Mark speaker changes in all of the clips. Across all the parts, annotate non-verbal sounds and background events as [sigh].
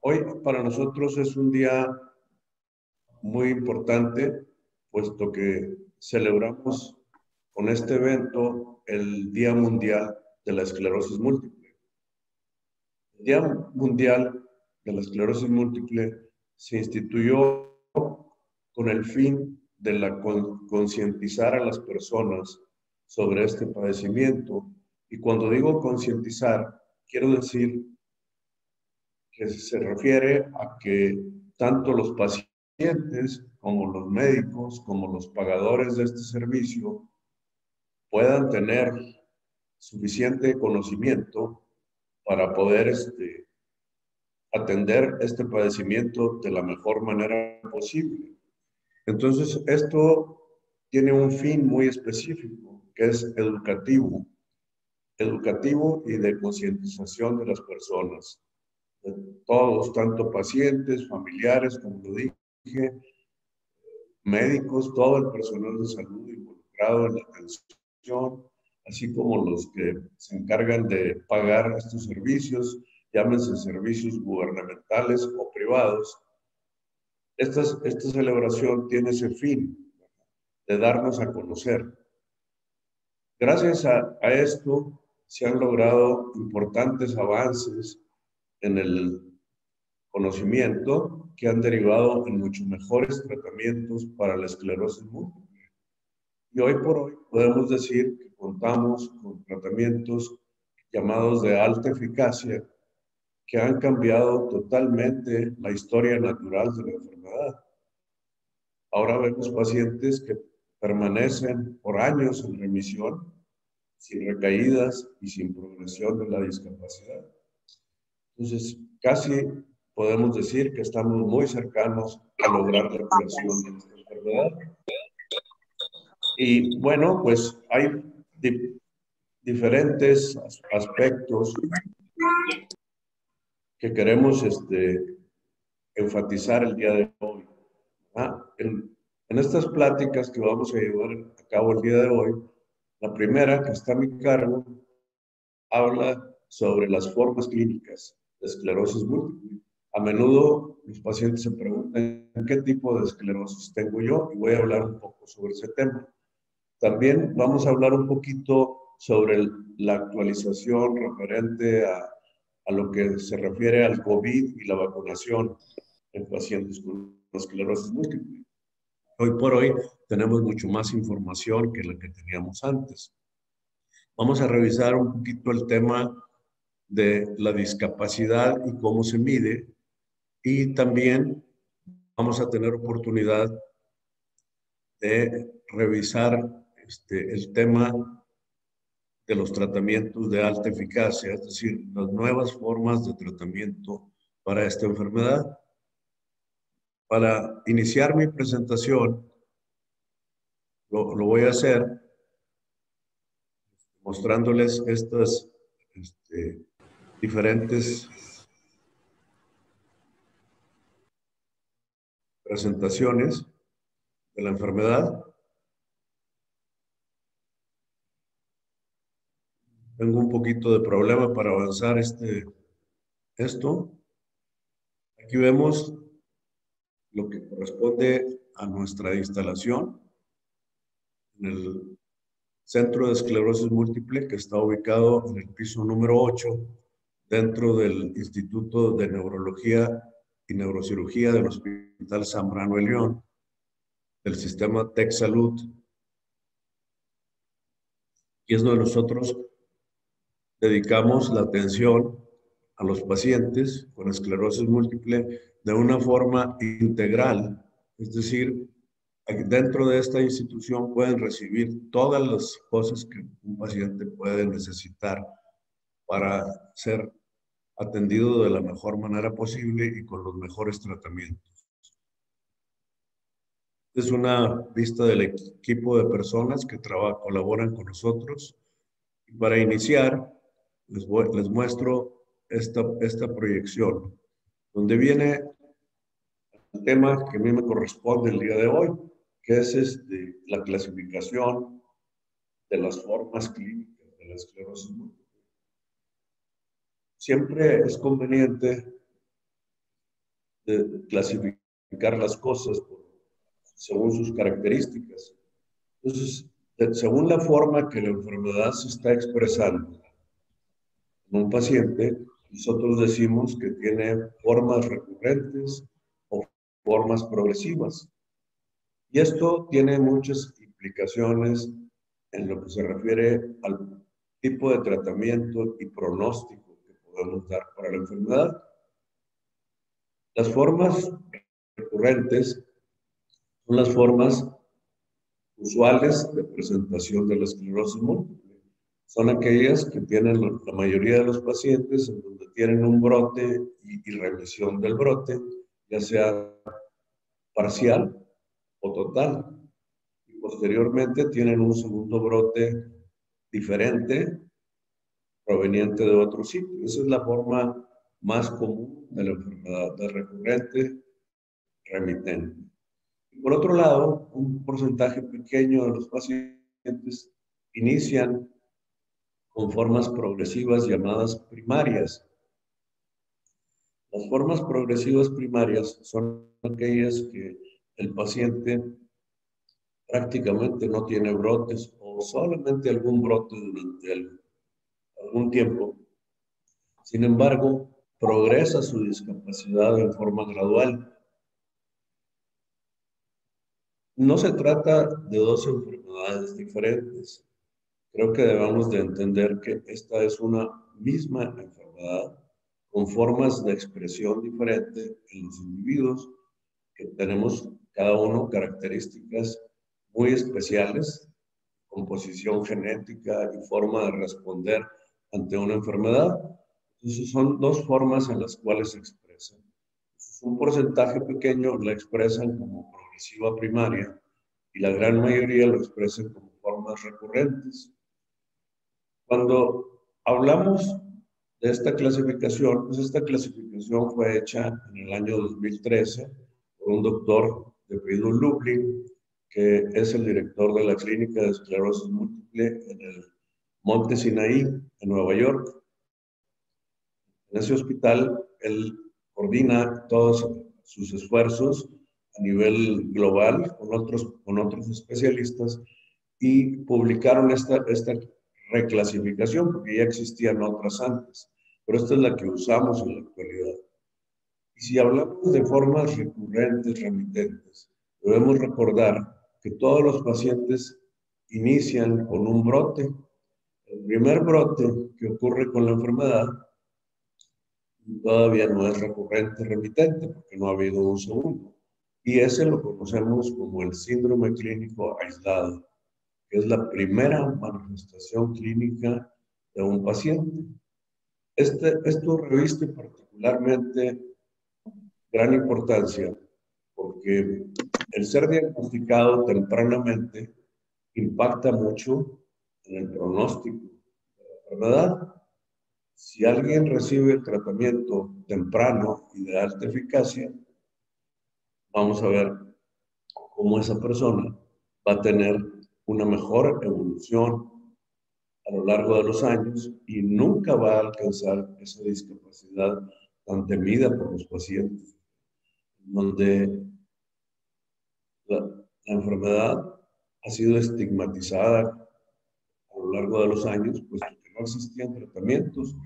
Speaker 1: Hoy para nosotros es un día muy importante, puesto que celebramos con este evento el Día Mundial de la Esclerosis Múltiple. El Día Mundial de la Esclerosis Múltiple se instituyó con el fin de concientizar a las personas sobre este padecimiento. Y cuando digo concientizar, quiero decir que se refiere a que tanto los pacientes como los médicos, como los pagadores de este servicio, puedan tener suficiente conocimiento para poder este, atender este padecimiento de la mejor manera posible. Entonces, esto tiene un fin muy específico, que es educativo, educativo y de concientización de las personas, de todos, tanto pacientes, familiares, como lo dije, médicos, todo el personal de salud involucrado en la atención, así como los que se encargan de pagar estos servicios, llámense servicios gubernamentales o privados, esta, esta celebración tiene ese fin de darnos a conocer. Gracias a, a esto se han logrado importantes avances en el conocimiento que han derivado en muchos mejores tratamientos para la esclerosis múltiple. Y hoy por hoy podemos decir que contamos con tratamientos llamados de alta eficacia que han cambiado totalmente la historia natural de la enfermedad. Ahora vemos pacientes que permanecen por años en remisión, sin recaídas y sin progresión de la discapacidad. Entonces, casi podemos decir que estamos muy cercanos a lograr la curación de esta enfermedad. Y bueno, pues hay diferentes aspectos que queremos este, enfatizar el día de hoy. Ah, en, en, estas pláticas que vamos a llevar a cabo el día de hoy, la primera que está a mi cargo habla sobre las formas clínicas esclerosis múltiple. A menudo los pacientes se preguntan qué tipo de esclerosis tengo yo y voy a hablar un poco sobre ese tema. También vamos a hablar un poquito sobre la actualización referente a a lo que se refiere al COVID y la vacunación en pacientes con esclerosis múltiple. Hoy por hoy tenemos mucho más información que la que teníamos antes. Vamos a revisar un poquito el tema de la discapacidad y cómo se mide y también vamos a tener oportunidad de revisar este, el tema de los tratamientos de alta eficacia, es decir, las nuevas formas de tratamiento para esta enfermedad. Para iniciar mi presentación, lo, voy a hacer mostrándoles estas este, diferentes presentaciones de la enfermedad. Tengo un poquito de problema para avanzar este, esto. Aquí vemos lo que corresponde a nuestra instalación en el Centro de Esclerosis Múltiple que está ubicado en el piso número 8 dentro del Instituto de Neurología y Neurocirugía del Hospital San Brano León del sistema Tech Salud. Y es donde nosotros dedicamos la atención a los pacientes con esclerosis múltiple de una forma integral, es decir, dentro de esta institución pueden recibir todas las cosas que un paciente puede necesitar para ser atendido de la mejor manera posible y con los mejores tratamientos. Es una vista del equipo de personas que colaboran con nosotros. Para iniciar, les, les muestro esta, esta proyección, donde viene el tema que a mí me corresponde el día de hoy, que es este, la clasificación de las formas clínicas de la esclerosis múltiple. Siempre es conveniente clasificar las cosas según sus características. Entonces, según la forma que la enfermedad se está expresando en un paciente, nosotros decimos que tiene formas recurrentes o formas progresivas. Y esto tiene muchas implicaciones en lo que se refiere al tipo de tratamiento y pronóstico podemos para la enfermedad. Las formas recurrentes son las formas usuales de presentación de la esclerosis múltiple. Son aquellas que tienen la mayoría de los pacientes en donde tienen un brote y, remisión del brote, ya sea parcial o total. Y posteriormente tienen un segundo brote diferente, proveniente de otro sitio. Esa es la forma más común de la enfermedad de recurrente remitente. Por otro lado, un porcentaje pequeño de los pacientes inician con formas progresivas llamadas primarias. Las formas progresivas primarias son aquellas que el paciente prácticamente no tiene brotes o solamente algún brote durante algún tiempo. Sin embargo, progresa su discapacidad en forma gradual no se trata de dos enfermedades diferentes. Creo que debemos de entender que esta es una misma enfermedad con formas de expresión diferentes en los individuos, que tenemos cada uno características muy especiales, composición genética y forma de responder ante una enfermedad. Entonces son dos formas en las cuales se expresan. Un porcentaje pequeño la expresan como primaria y la gran mayoría lo expresan como formas recurrentes. Cuando hablamos de esta clasificación, pues esta clasificación fue hecha en el año 2013 por un doctor de apellido Lublin, que es el director de la Clínica de Esclerosis Múltiple en el Monte Sinaí, en Nueva York. En ese hospital, él coordina todos sus esfuerzos a nivel global con otros, con otros especialistas y publicaron esta, esta reclasificación porque ya existían otras antes, pero esta es la que usamos en la actualidad. Y si hablamos de formas recurrentes, remitentes, debemos recordar que todos los pacientes inician con un brote. El primer brote que ocurre con la enfermedad todavía no es recurrente, remitente, porque no ha habido un segundo. Y ese lo conocemos como el síndrome clínico aislado, que es la primera manifestación clínica de un paciente. Este, esto reviste particularmente gran importancia porque el ser diagnosticado tempranamente impacta mucho en el pronóstico de la enfermedad. Si alguien recibe tratamiento temprano y de alta eficacia, vamos a ver cómo esa persona va a tener una mejor evolución a lo largo de los años y nunca va a alcanzar esa discapacidad tan temida por los pacientes, donde la, enfermedad ha sido estigmatizada largo de los años, pues porque no existían tratamientos,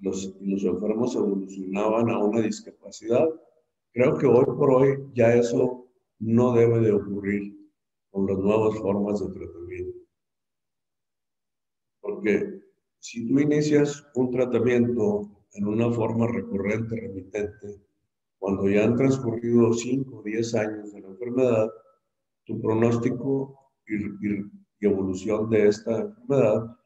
Speaker 1: los, los enfermos evolucionaban a una discapacidad Creo que hoy por hoy ya eso no debe de ocurrir con las nuevas formas de tratamiento. Porque si tú inicias un tratamiento en una forma recurrente, remitente, cuando ya han transcurrido 5 o 10 años de la enfermedad, tu pronóstico y, evolución de esta enfermedad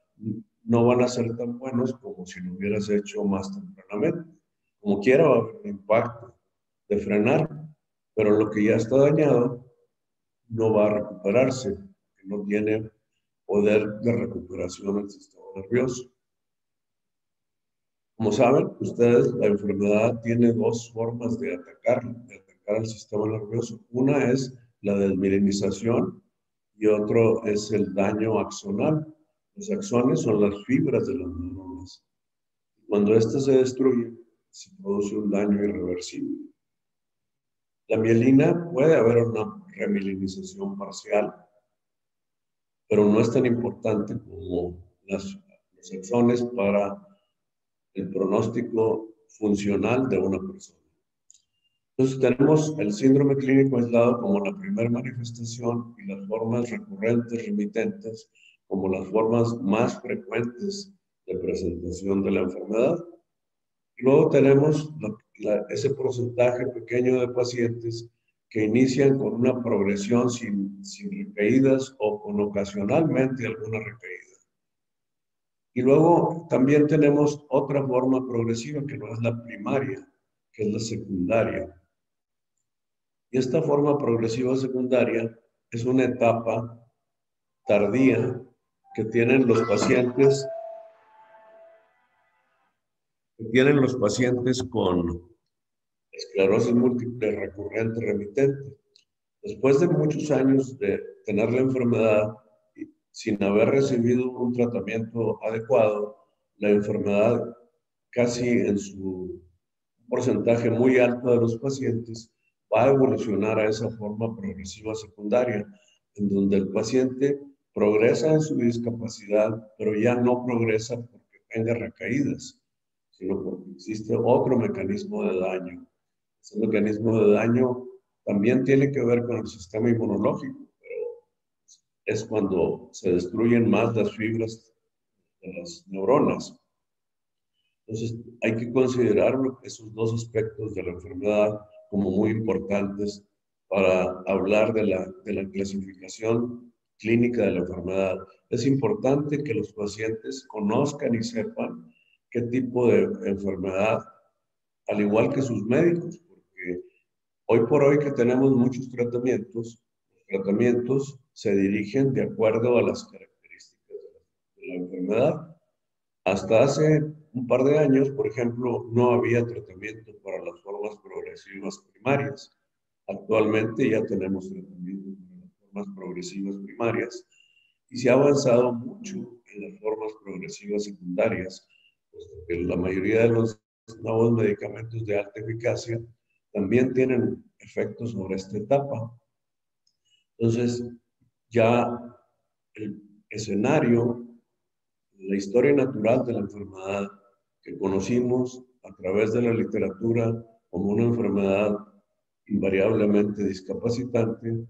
Speaker 1: no van a ser tan buenos como si lo hubieras hecho más tempranamente. Como quiera va a haber un impacto de frenar, pero lo que ya está dañado no va a recuperarse, no tiene poder de recuperación del sistema nervioso. Como saben ustedes, la enfermedad tiene dos formas de atacar, de atacar al sistema nervioso. Una es la desmirinización y otro es el daño axonal. Los axones son las fibras de las neuronas. Cuando ésta se destruye, se produce un daño irreversible. La mielina puede haber una remilinización parcial, pero no es tan importante como las, los exones para el pronóstico funcional de una persona. Entonces tenemos el síndrome clínico aislado como la primera manifestación y las formas recurrentes remitentes como las formas más frecuentes de presentación de la enfermedad. Y luego tenemos ese porcentaje pequeño de pacientes que inician con una progresión sin, sin recaídas o con ocasionalmente alguna recaída. Y luego también tenemos otra forma progresiva que no es la primaria, que es la secundaria. Y esta forma progresiva secundaria es una etapa tardía que tienen los pacientes que tienen los pacientes con esclerosis múltiple recurrente remitente. Después de muchos años de tener la enfermedad sin haber recibido un tratamiento adecuado, la enfermedad casi en su porcentaje muy alto de los pacientes va a evolucionar a esa forma progresiva secundaria, en donde el paciente progresa en su discapacidad, pero ya no progresa porque tenga recaídas, sino porque existe otro mecanismo de daño. Ese mecanismo de daño también tiene que ver con el sistema inmunológico, pero es cuando se destruyen más las fibras de las neuronas. Entonces, hay que considerar esos dos aspectos de la enfermedad como muy importantes para hablar de la, de la clasificación clínica de la enfermedad. Es importante que los pacientes conozcan y sepan qué tipo de enfermedad, al igual que sus médicos, porque hoy por hoy que tenemos muchos tratamientos, los tratamientos se dirigen de acuerdo a las características de la enfermedad. Hasta hace un par de años, por ejemplo, no había tratamiento para las formas progresivas primarias. Actualmente ya tenemos tratamiento para las formas progresivas primarias y se ha avanzado mucho en las formas progresivas secundarias, puesto que la mayoría de los nuevos medicamentos de alta eficacia también tienen efectos sobre esta etapa. Entonces, ya el escenario la historia natural de la enfermedad que conocimos a través de la literatura como una enfermedad invariablemente discapacitante,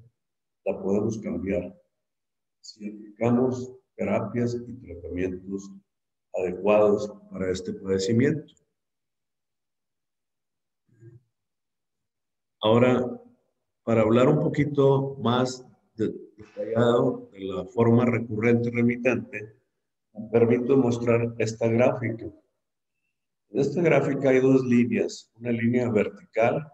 Speaker 1: la podemos cambiar si aplicamos terapias y tratamientos adecuados para este padecimiento. Ahora, para hablar un poquito más detallado de la forma recurrente remitente, permito mostrar esta gráfica. En esta gráfica hay dos líneas, una línea vertical,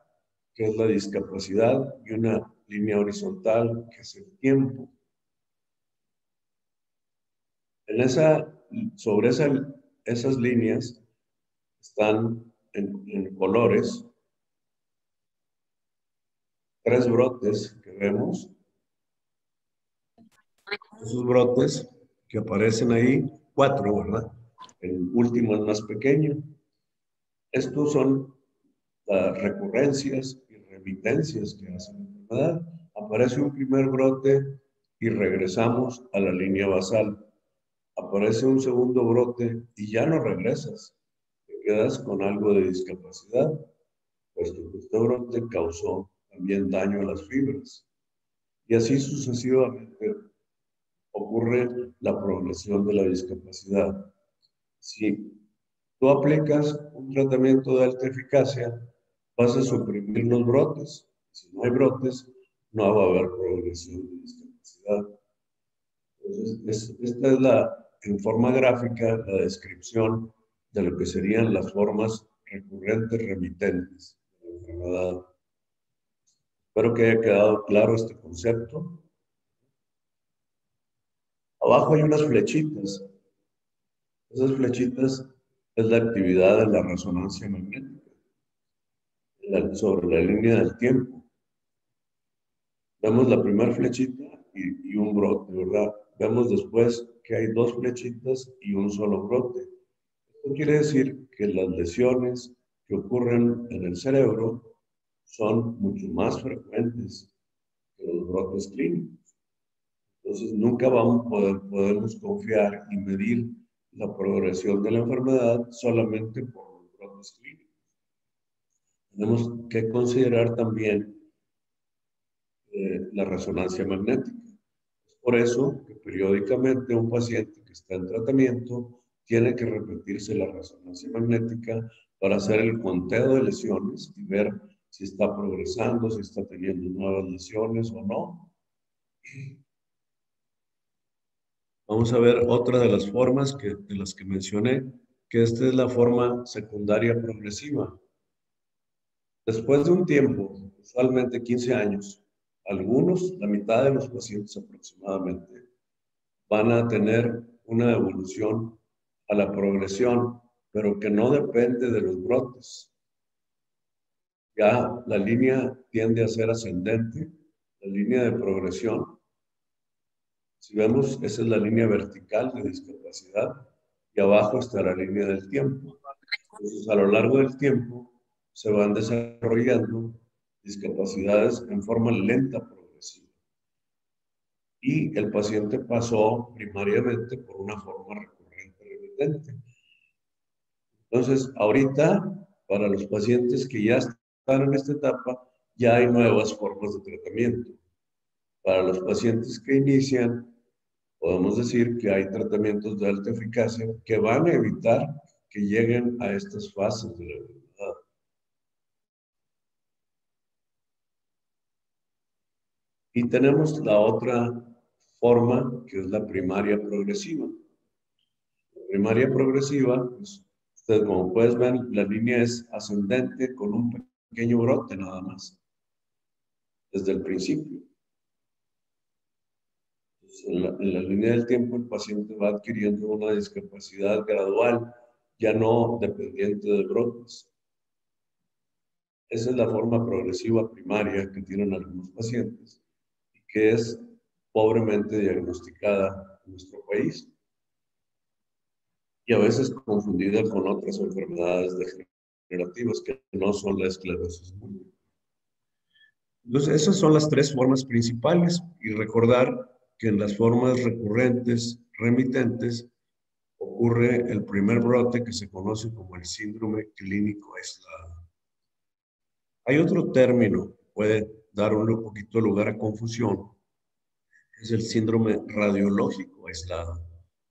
Speaker 1: que es la discapacidad, y una línea horizontal, que es el tiempo. En esa, sobre esas líneas están en colores tres brotes que vemos. Esos brotes que aparecen ahí, cuatro, ¿verdad? El último es más pequeño. Estos son las recurrencias y remitencias que hace la enfermedad. Aparece un primer brote y regresamos a la línea basal. Aparece un segundo brote y ya no regresas. Te quedas con algo de discapacidad, puesto que este brote causó también daño a las fibras. Y así sucesivamente ocurre la progresión de la discapacidad. Si tú aplicas un tratamiento de alta eficacia, vas a suprimir los brotes. Si no hay brotes, no va a haber progresión de discapacidad. Entonces, esta es la, en forma gráfica, la descripción de lo que serían las formas recurrentes remitentes de la enfermedad. Espero que haya quedado claro este concepto. Abajo hay unas flechitas. Esas flechitas es la actividad de la resonancia magnética sobre la línea del tiempo. Vemos la primera flechita y, un brote, ¿verdad? Vemos después que hay dos flechitas y un solo brote. Esto quiere decir que las lesiones que ocurren en el cerebro son mucho más frecuentes que los brotes clínicos. Entonces, nunca vamos, podemos confiar y medir la progresión de la enfermedad solamente por los brotes clínicos. Tenemos que considerar también eh, la resonancia magnética. Es por eso que periódicamente un paciente que está en tratamiento tiene que repetirse la resonancia magnética para hacer el conteo de lesiones y ver si está progresando, si está teniendo nuevas lesiones o no. Vamos a ver otra de las formas que, de las que mencioné, que esta es la forma secundaria progresiva. Después de un tiempo, usualmente 15 años, algunos, la mitad de los pacientes aproximadamente, van a tener una evolución a la progresión, pero que no depende de los brotes. Ya la línea tiende a ser ascendente, la línea de progresión. Si vemos, esa es la línea vertical de discapacidad y abajo está la línea del tiempo. Entonces, a lo largo del tiempo se van desarrollando discapacidades en forma lenta progresiva. Y el paciente pasó primariamente por una forma recurrente remitente. Entonces, ahorita, para los pacientes que ya están en esta etapa, ya hay nuevas formas de tratamiento. Para los pacientes que inician, podemos decir que hay tratamientos de alta eficacia que van a evitar que lleguen a estas fases de la enfermedad. Y tenemos la otra forma, que es la primaria progresiva. La primaria progresiva, pues, como puedes ver, la línea es ascendente con un pequeño brote nada más, desde el principio. En la, en la, línea del tiempo el paciente va adquiriendo una discapacidad gradual, ya no dependiente de brotes. Esa es la forma progresiva primaria que tienen algunos pacientes que es pobremente diagnosticada en nuestro país y a veces confundida con otras enfermedades degenerativas que no son la esclerosis múltiple. Entonces, esas son las tres formas principales y recordar que en las formas recurrentes, remitentes, ocurre el primer brote que se conoce como el síndrome clínico aislado. Hay otro término que puede dar un poquito lugar a confusión, es el síndrome radiológico aislado.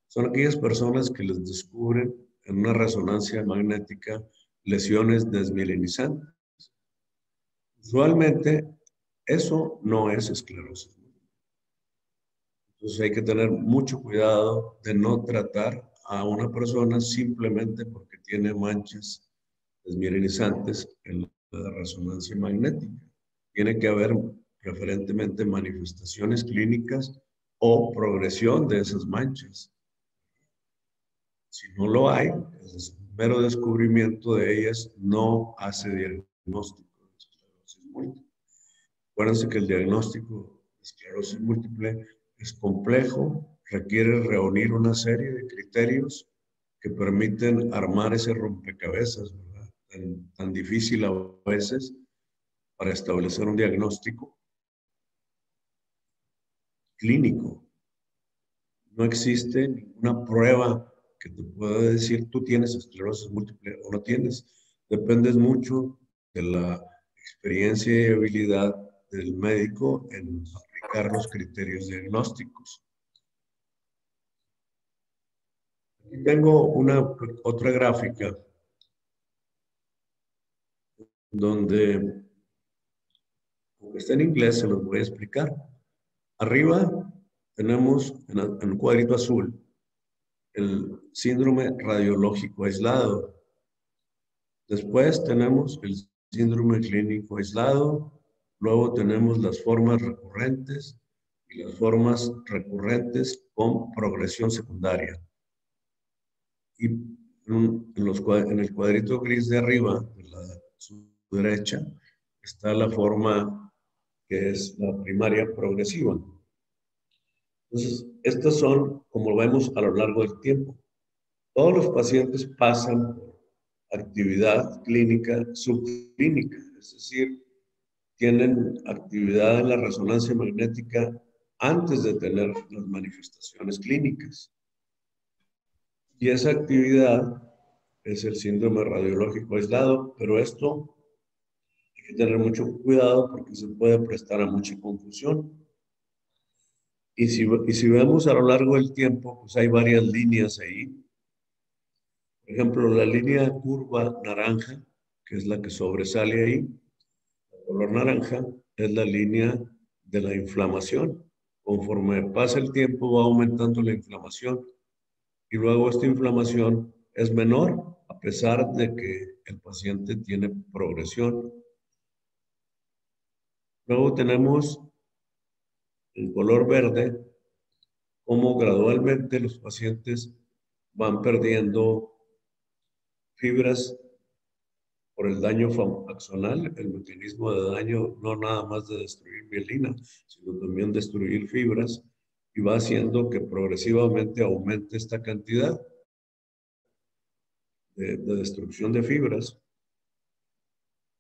Speaker 1: Son aquellas personas que les descubren en una resonancia magnética lesiones desmielinizantes. Usualmente eso no es esclerosis. Entonces hay que tener mucho cuidado de no tratar a una persona simplemente porque tiene manchas desmielinizantes en la resonancia magnética tiene que haber preferentemente manifestaciones clínicas o progresión de esas manchas. Si no lo hay, el mero descubrimiento de ellas no hace diagnóstico de esclerosis múltiple. Acuérdense que el diagnóstico de esclerosis múltiple es complejo, requiere reunir una serie de criterios que permiten armar ese rompecabezas, tan difícil a veces para establecer un diagnóstico clínico. No existe ninguna prueba que te pueda decir tú tienes esclerosis múltiple o no tienes. Dependes mucho de la experiencia y habilidad del médico en aplicar los criterios diagnósticos. Aquí tengo una otra gráfica donde aunque está en inglés, se los voy a explicar. Arriba tenemos en, un cuadrito azul el síndrome radiológico aislado. Después tenemos el síndrome clínico aislado. Luego tenemos las formas recurrentes y las formas recurrentes con progresión secundaria. Y en, en el cuadrito gris de arriba, de la su derecha, está la forma que es la primaria progresiva. Entonces, estos son, como lo vemos a lo largo del tiempo, todos los pacientes pasan por actividad clínica subclínica, es decir, tienen actividad en la resonancia magnética antes de tener las manifestaciones clínicas. Y esa actividad es el síndrome radiológico aislado, pero esto hay que tener mucho cuidado porque se puede prestar a mucha confusión. Y si, y si vemos a lo largo del tiempo, pues hay varias líneas ahí. Por ejemplo, la línea curva naranja, que es la que sobresale ahí, color naranja es la línea de la inflamación. Conforme pasa el tiempo va aumentando la inflamación y luego esta inflamación es menor a pesar de que el paciente tiene progresión. Luego tenemos el color verde, cómo gradualmente los pacientes van perdiendo fibras por el daño axonal, el mecanismo de daño no nada más de destruir mielina, sino también destruir fibras y va haciendo que progresivamente aumente esta cantidad de, destrucción de fibras.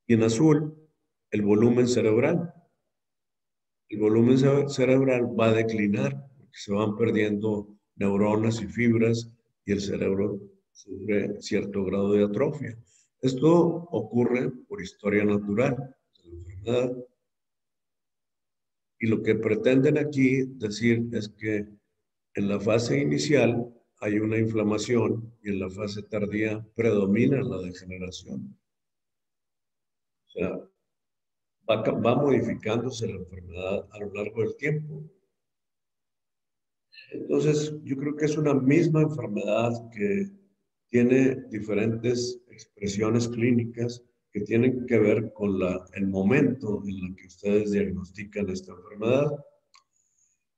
Speaker 1: Y en azul, el volumen cerebral. El volumen cerebral va a declinar porque se van perdiendo neuronas y fibras y el cerebro sufre cierto grado de atrofia. Esto ocurre por historia natural de la enfermedad. Y lo que pretenden aquí decir es que en la fase inicial hay una inflamación y en la fase tardía predomina la degeneración. O sea, va, va modificándose la enfermedad a lo largo del tiempo. Entonces, yo creo que es una misma enfermedad que tiene diferentes expresiones clínicas que tienen que ver con la, el momento en el que ustedes diagnostican esta enfermedad.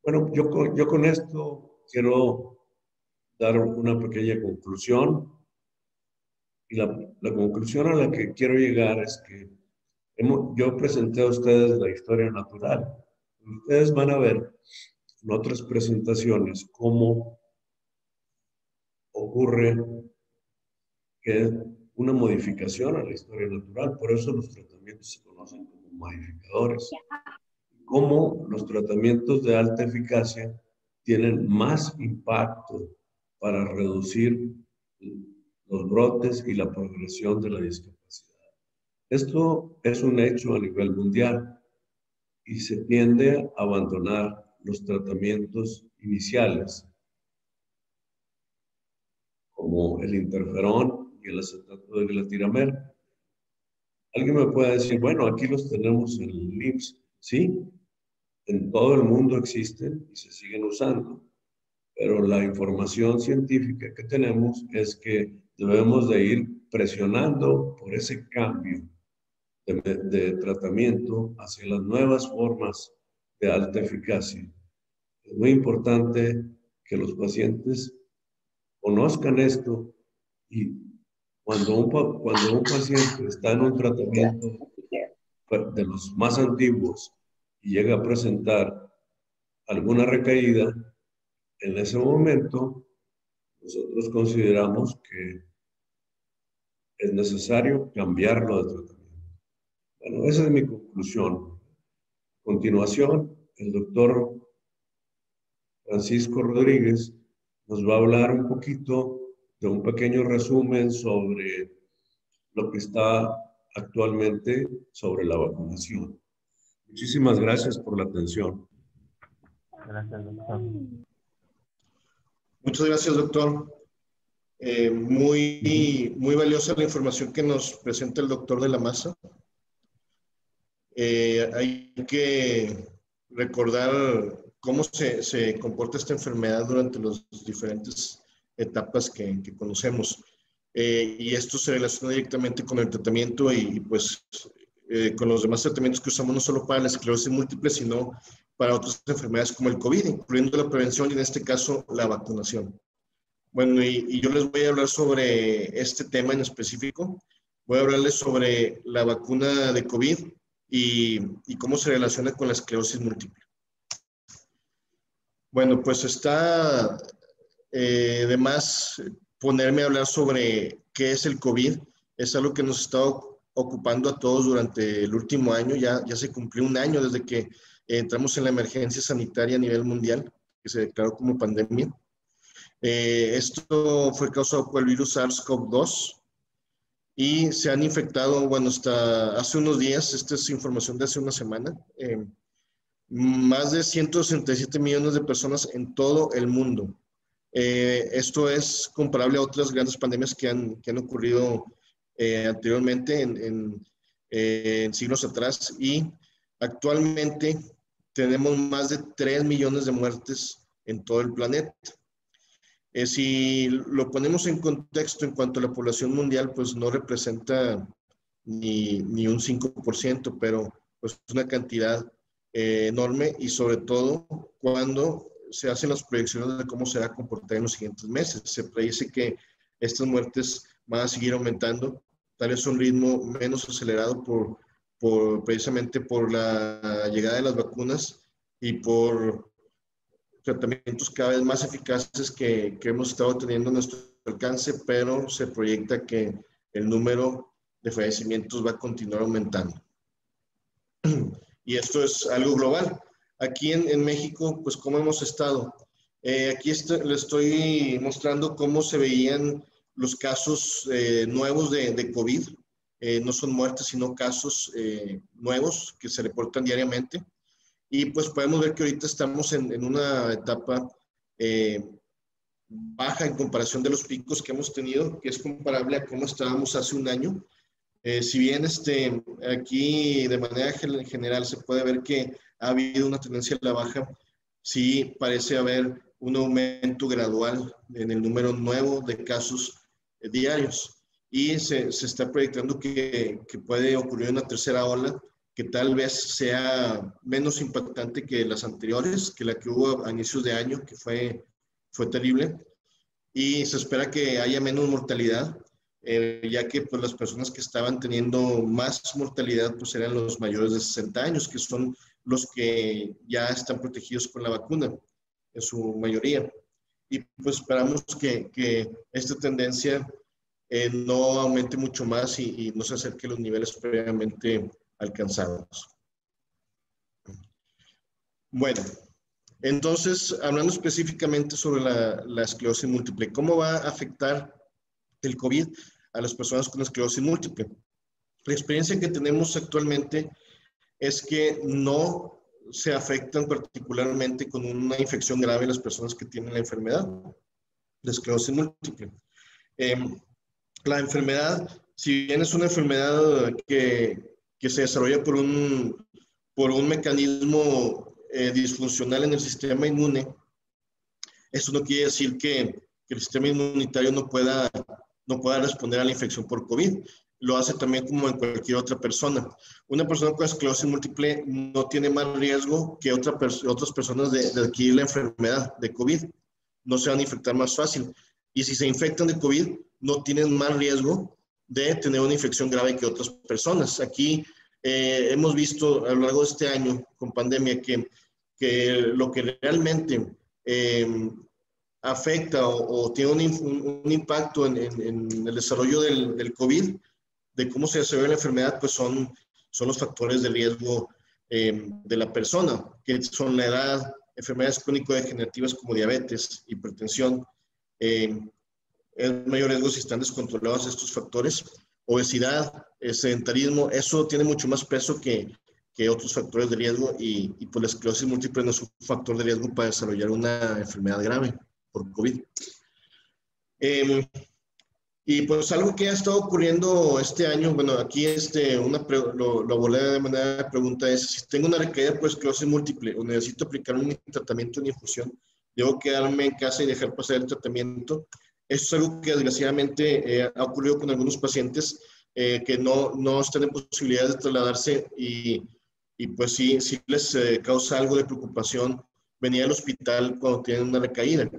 Speaker 1: Bueno, yo, yo con esto quiero dar una pequeña conclusión. Y la, la conclusión a la que quiero llegar es que hemos, yo presenté a ustedes la historia natural. Ustedes van a ver en otras presentaciones cómo ocurre que una modificación a la historia natural. Por eso los tratamientos se conocen como modificadores. Cómo los tratamientos de alta eficacia tienen más impacto para reducir los brotes y la progresión de la discapacidad. Esto es un hecho a nivel mundial y se tiende a abandonar los tratamientos iniciales como el interferón y el acetato de glatiramel. Alguien me puede decir, bueno, aquí los tenemos en el IMSS. Sí, en todo el mundo existen y se siguen usando, pero la información científica que tenemos es que debemos de ir presionando por ese cambio de, de tratamiento hacia las nuevas formas de alta eficacia. Es muy importante que los pacientes conozcan esto y cuando un, cuando un paciente está en un tratamiento de los más antiguos y llega a presentar alguna recaída, en ese momento nosotros consideramos que es necesario cambiarlo de tratamiento. Bueno, esa es mi conclusión. A continuación, el doctor Francisco Rodríguez nos va a hablar un poquito un pequeño resumen sobre lo que está actualmente sobre la vacunación. Muchísimas gracias por la atención.
Speaker 2: Gracias, doctor. Muchas gracias, doctor. Eh, muy, muy valiosa la información que nos presenta el doctor de la masa. Eh, hay que recordar cómo se, se comporta esta enfermedad durante los diferentes etapas que, conocemos. Eh, y esto se relaciona directamente con el tratamiento y, pues eh, con los demás tratamientos que usamos no solo para la esclerosis múltiple, sino para otras enfermedades como el COVID, incluyendo la prevención y en este caso la vacunación. Bueno, y, yo les voy a hablar sobre este tema en específico. Voy a hablarles sobre la vacuna de COVID y, y cómo se relaciona con la esclerosis múltiple. Bueno, pues está eh, además, ponerme a hablar sobre qué es el COVID es algo que nos estado ocupando a todos durante el último año, ya, ya se cumplió un año desde que entramos en la emergencia sanitaria a nivel mundial, que se declaró como pandemia. Eh, esto fue causado por el virus SARS-CoV-2 y se han infectado, bueno, hasta hace unos días, esta es información de hace una semana, eh, más de 167 millones de personas en todo el mundo. Eh, esto es comparable a otras grandes pandemias que han, que han ocurrido eh, anteriormente en, en, siglos atrás y actualmente tenemos más de 3 millones de muertes en todo el planeta. Eh, si lo ponemos en contexto en cuanto a la población mundial, pues no representa ni, ni un 5%, pero pues una cantidad eh, enorme y sobre todo cuando se hacen las proyecciones de cómo se va comportar en los siguientes meses. Se predice que estas muertes van a seguir aumentando, tal vez un ritmo menos acelerado por, por precisamente por la llegada de las vacunas y por tratamientos cada vez más eficaces que, que hemos estado teniendo a nuestro alcance, pero se proyecta que el número de fallecimientos va a continuar aumentando. [clears throat] Y esto es algo global. Aquí en, en México, pues cómo hemos estado. Eh, aquí le estoy mostrando cómo se veían los casos eh, nuevos de, de COVID. Eh, no son muertes, sino casos nuevos que se reportan diariamente. Y pues podemos ver que ahorita estamos en, en una etapa eh, baja en comparación de los picos que hemos tenido, que es comparable a cómo estábamos hace un año. Eh, si bien este, aquí de manera general se puede ver que ha habido una tendencia a la baja, sí parece haber un aumento gradual en el número nuevo de casos eh, diarios y se, se, está proyectando que, que puede ocurrir una tercera ola que tal vez sea menos impactante que las anteriores, que la que hubo a inicios de año, que fue, fue terrible. Y se espera que haya menos mortalidad, eh, ya que pues, las personas que estaban teniendo más mortalidad pues, eran los mayores de 60 años, que son los que ya están protegidos con la vacuna, en su mayoría. Y pues esperamos que, que esta tendencia eh, no aumente mucho más y, no se acerque a los niveles previamente alcanzados. Bueno, entonces, hablando específicamente sobre la, la, esclerosis múltiple, ¿cómo va a afectar el COVID a las personas con esclerosis múltiple? La experiencia que tenemos actualmente es que no se afectan particularmente con una infección grave las personas que tienen la enfermedad de esclerosis múltiple. Eh, la enfermedad, si bien es una enfermedad que que se desarrolla por un, por un mecanismo eh, disfuncional en el sistema inmune, eso no quiere decir que, que, el sistema inmunitario no pueda, no pueda responder a la infección por COVID. Lo hace también como en cualquier otra persona. Una persona con esclerosis múltiple no tiene más riesgo que otra otras personas de, de adquirir la enfermedad de COVID. No se van a infectar más fácil. Y si se infectan de COVID, no tienen más riesgo de tener una infección grave que otras personas. Aquí eh, hemos visto a lo largo de este año con pandemia que, que lo que realmente eh, afecta o, tiene un, un, impacto en, en, en, el desarrollo del, del, COVID, de cómo se desarrolla la enfermedad, pues son, son los factores de riesgo eh, de la persona, que son la edad, enfermedades crónico-degenerativas como diabetes, hipertensión, eh, el mayor riesgo si están descontrolados estos factores obesidad, eh, sedentarismo, eso tiene mucho más peso que, que otros factores de riesgo y, y, pues la esclerosis múltiple no es un factor de riesgo para desarrollar una enfermedad grave por COVID. Y pues algo que ha estado ocurriendo este año, bueno, aquí este, una lo, lo abordé de manera de pregunta es, si tengo una recaída por esclerosis múltiple o necesito aplicar un tratamiento en infusión, ¿debo quedarme en casa y dejar pasar el tratamiento? Esto es algo que desgraciadamente eh, ha ocurrido con algunos pacientes eh, que no, no están en posibilidad de trasladarse y, y pues sí, sí les eh, causa algo de preocupación venir al hospital cuando tienen una recaída.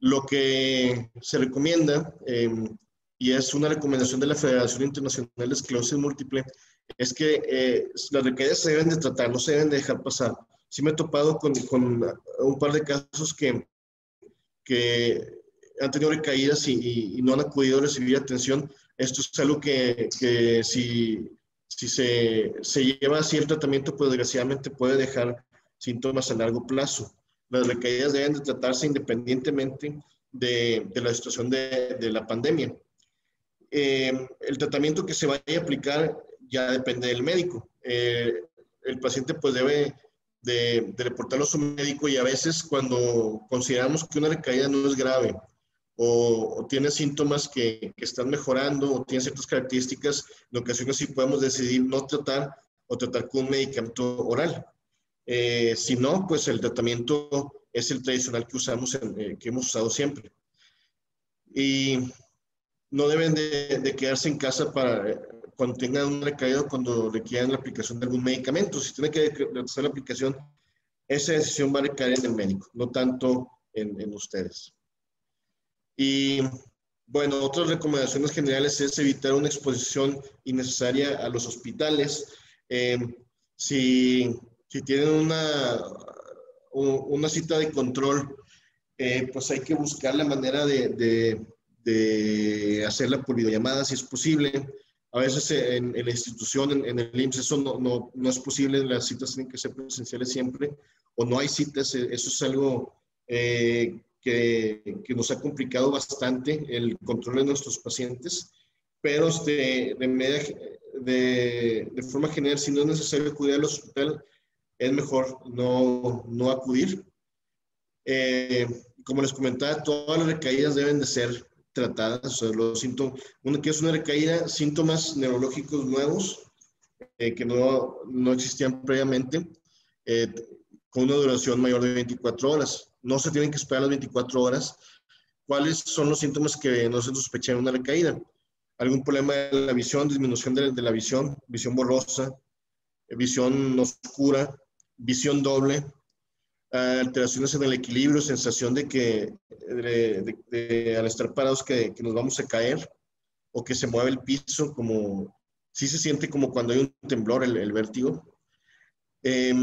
Speaker 2: Lo que se recomienda, em, y es una recomendación de la Federación Internacional de Esclerosis Múltiple, es que las recaídas se deben de tratar, no se deben de dejar pasar. Sí me he topado con, con un par de casos que, que han tenido recaídas y, y, no han acudido a recibir atención. Esto es algo que, que si, si se, se, lleva así el tratamiento, pues desgraciadamente puede dejar síntomas a largo plazo. Las recaídas deben de tratarse independientemente de, de la situación de, de la pandemia. Eh, el tratamiento que se vaya a aplicar ya depende del médico. Eh, el paciente pues debe de, de, reportarlo a su médico y a veces cuando consideramos que una recaída no es grave o, o tiene síntomas que, que, están mejorando o tiene ciertas características, en ocasiones sí podemos decidir no tratar o tratar con un medicamento oral. Eh, si no, pues el tratamiento es el tradicional que usamos, en, eh, que hemos usado siempre. Y no deben de, quedarse en casa para cuando tengan un recaído, cuando requieran la aplicación de algún medicamento. Si tiene que realizar la aplicación, esa decisión va a recaer en el médico, no tanto en, en ustedes. Y bueno, otras recomendaciones generales es evitar una exposición innecesaria a los hospitales. Eh, si, si, tienen una, una cita de control, eh, pues hay que buscar la manera de, de hacerla por videollamada si es posible. A veces en, en la institución, en, en, el IMSS, eso no, no, no, es posible, las citas tienen que ser presenciales siempre, o no hay citas, eh, eso es algo eh, que, que, nos ha complicado bastante el control de nuestros pacientes, pero este, de, media, de, de, forma general, si no es necesario acudir al hospital, es mejor no, no acudir. Eh, como les comentaba, todas las recaídas deben de ser tratadas, o sea, los síntomas, uno que es una recaída, síntomas neurológicos nuevos eh, que no, no, existían previamente, eh, con una duración mayor de 24 horas. No se tienen que esperar las 24 horas. ¿Cuáles son los síntomas que no se sospechan una recaída? Algún problema de la visión, disminución de, de la visión, visión borrosa, visión oscura, visión doble, alteraciones en el equilibrio, sensación de que al estar parados que, nos vamos a caer o que se mueve el piso, como sí se siente como cuando hay un temblor, el, el vértigo. Eh,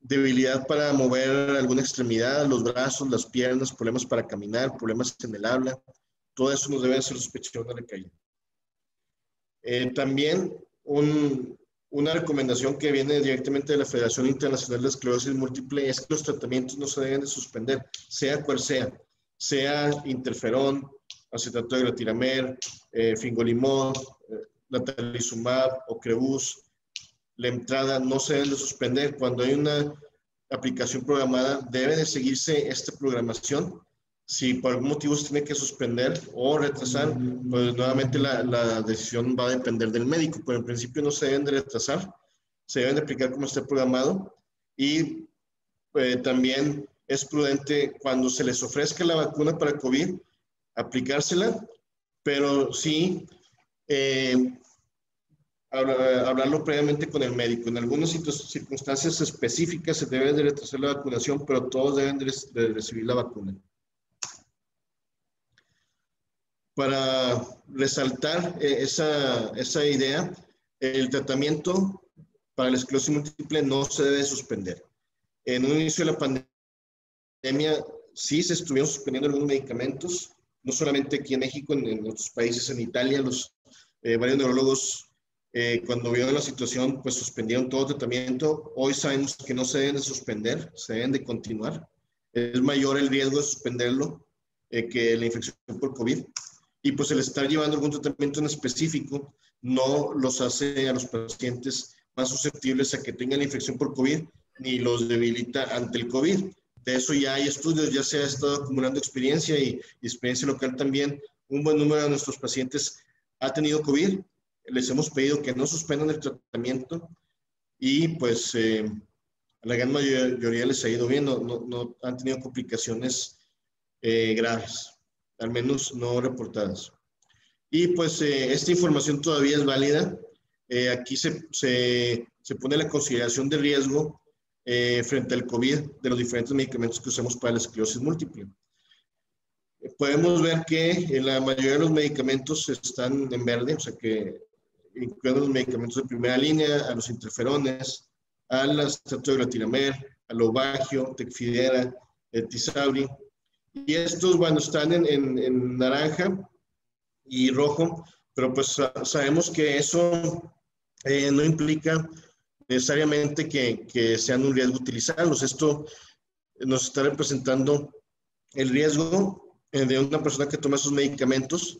Speaker 2: debilidad para mover alguna extremidad, los brazos, las piernas, problemas para caminar, problemas en el habla, todo eso nos debe hacer sospechar de una caída. Eh, también un, una recomendación que viene directamente de la Federación Internacional de Esclerosis Múltiple es que los tratamientos no se deben de suspender, sea cual sea, sea interferón, acetato de gratiramer, eh, fingolimod, eh, natalizumab o la entrada no se deben de suspender. Cuando hay una aplicación programada, debe de seguirse esta programación si por algún motivo se tiene que suspender o retrasar, pues nuevamente la, la, decisión va a depender del médico, pero en principio no se deben de retrasar, se deben de aplicar como esté programado y eh, también es prudente cuando se les ofrezca la vacuna para COVID, aplicársela, pero sí eh, hablarlo previamente con el médico. En algunas circunstancias específicas se debe de retrasar la vacunación, pero todos deben de, de recibir la vacuna para resaltar eh, esa, esa idea, el tratamiento para la esclerosis múltiple no se debe suspender. En un inicio de la pandemia sí se estuvieron suspendiendo algunos medicamentos, no solamente aquí en México, en, en otros países, en Italia, los eh, varios neurólogos eh, cuando vieron la situación pues suspendieron todo tratamiento. Hoy sabemos que no se deben de suspender, se deben de continuar. Es mayor el riesgo de suspenderlo eh, que la infección por COVID y pues el estar llevando algún tratamiento en específico no los hace a los pacientes más susceptibles a que tengan infección por COVID ni los debilita ante el COVID. De eso ya hay estudios, ya se ha estado acumulando experiencia y, y experiencia local también. Un buen número de nuestros pacientes ha tenido COVID. Les hemos pedido que no suspendan el tratamiento y pues eh, la gran mayoría les ha ido bien, no, no, no han tenido complicaciones eh, graves al menos no reportadas. Y pues eh, esta información todavía es válida. Eh, aquí se, se, se, pone la consideración de riesgo eh, frente al COVID de los diferentes medicamentos que usamos para la esclerosis múltiple. Podemos ver que la mayoría de los medicamentos están en verde, o sea que incluyendo los medicamentos de primera línea, a los interferones, a las de al obagio, tecfidera, el tisauri, y estos, bueno, están en, en, en naranja y rojo pero pues sabemos que eso eh, no implica necesariamente que, que sean un riesgo utilizarlos. Esto nos está representando el riesgo eh, de una persona que toma sus medicamentos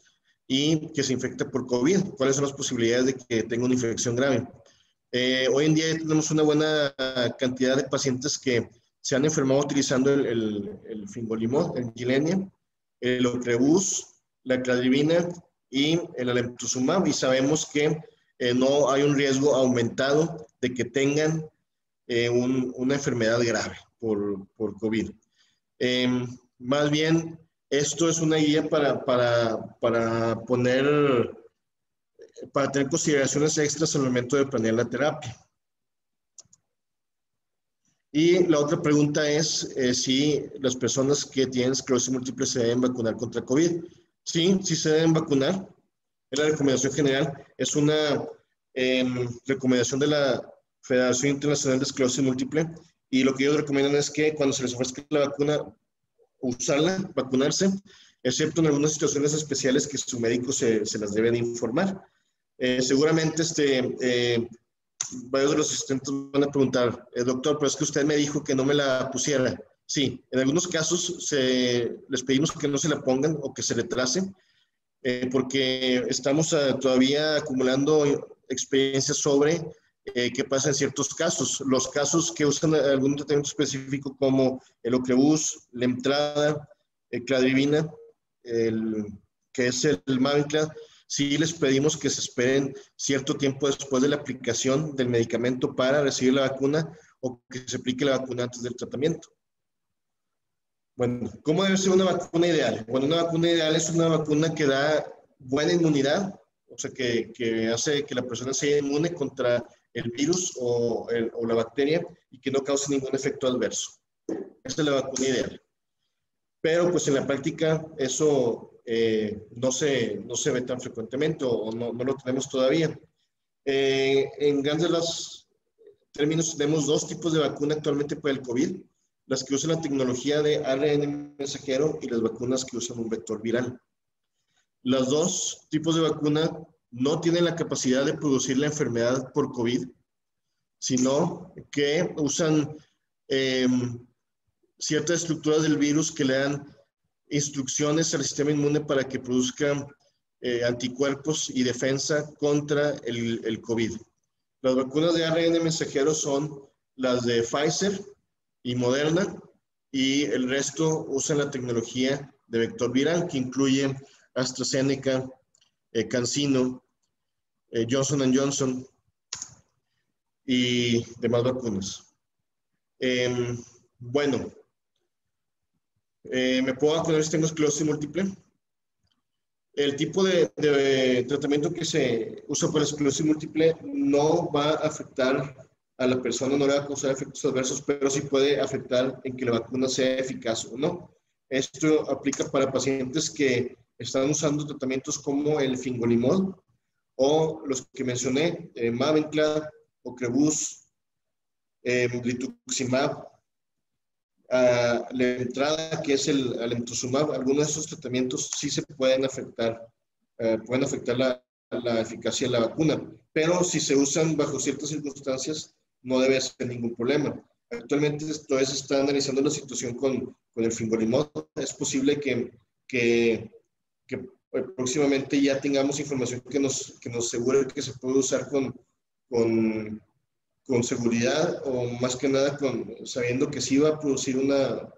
Speaker 2: y que se infecta por COVID. ¿Cuáles son las posibilidades de que tenga una infección grave? Eh, hoy en día tenemos una buena cantidad de pacientes que se han enfermado utilizando el, el, el fingolimod, el gilenia, el ocrevus, la cladribina y el alemtuzumab y sabemos que eh, no hay un riesgo aumentado de que tengan eh, una enfermedad grave por, por COVID. Em, más bien, esto es una guía para, para, para poner, para tener consideraciones extras al momento de planear la terapia. Y la otra pregunta es eh, si las personas que tienen esclerosis múltiple se deben vacunar contra COVID. Sí, sí se deben vacunar. Es la recomendación general. Es una em, recomendación de la Federación Internacional de Esclerosis Múltiple. Y lo que ellos recomiendan es que cuando se les ofrezca la vacuna, usarla, vacunarse, excepto en algunas situaciones especiales que su médico se, se las debe de informar. Eh, seguramente este, eh, varios de los asistentes van a preguntar, eh, doctor, pero es que usted me dijo que no me la pusiera. Sí, en algunos casos se, les pedimos que no se la pongan o que se retrase, eh, porque estamos uh, todavía acumulando experiencias sobre eh, qué pasa en ciertos casos. Los casos que usan algún tratamiento específico como el Ocrevus, la entrada, el Cladribina, el, que es el Mavenclad, sí les pedimos que se esperen cierto tiempo después de la aplicación del medicamento para recibir la vacuna o que se aplique la vacuna antes del tratamiento. Bueno, ¿cómo debe ser una vacuna ideal? Bueno, una vacuna ideal es una vacuna que da buena inmunidad, o sea, que, que hace que la persona sea inmune contra el virus o, o, la bacteria y que no cause ningún efecto adverso. Esa es la vacuna ideal. Pero pues en la práctica eso eh, no, se, no se ve tan frecuentemente o no, no lo tenemos todavía. Eh, en grandes los términos tenemos dos tipos de vacuna actualmente para el COVID las que usan la tecnología de ARN mensajero y las vacunas que usan un vector viral. Los dos tipos de vacuna no tienen la capacidad de producir la enfermedad por COVID, sino que usan em, ciertas estructuras del virus que le dan instrucciones al sistema inmune para que produzca eh, anticuerpos y defensa contra el, el COVID. Las vacunas de ARN mensajero son las de Pfizer, y Moderna, y el resto usan la tecnología de vector viral, que incluye AstraZeneca, eh, CanSino, eh, Johnson Johnson y demás vacunas. Em, bueno, eh, ¿me puedo vacunar si tengo esclerosis múltiple? El tipo de, tratamiento que se usa para esclerosis múltiple no va a afectar a la persona no va a causar efectos adversos, pero sí puede afectar en que la vacuna sea eficaz o no. Esto aplica para pacientes que están usando tratamientos como el fingolimod o los que mencioné, eh, Mavenclad, Ocrevus, eh, Rituximab, la entrada que es el alemtuzumab, algunos de esos tratamientos sí se pueden afectar, eh, pueden afectar la, la eficacia de la vacuna, pero si se usan bajo ciertas circunstancias, no debe ser ningún problema. Actualmente todavía se está analizando la situación con, con el fingolimod. Es posible que, que, que, próximamente ya tengamos información que nos, que nos asegure que se puede usar con, con, con seguridad o más que nada con, sabiendo que sí va a producir una,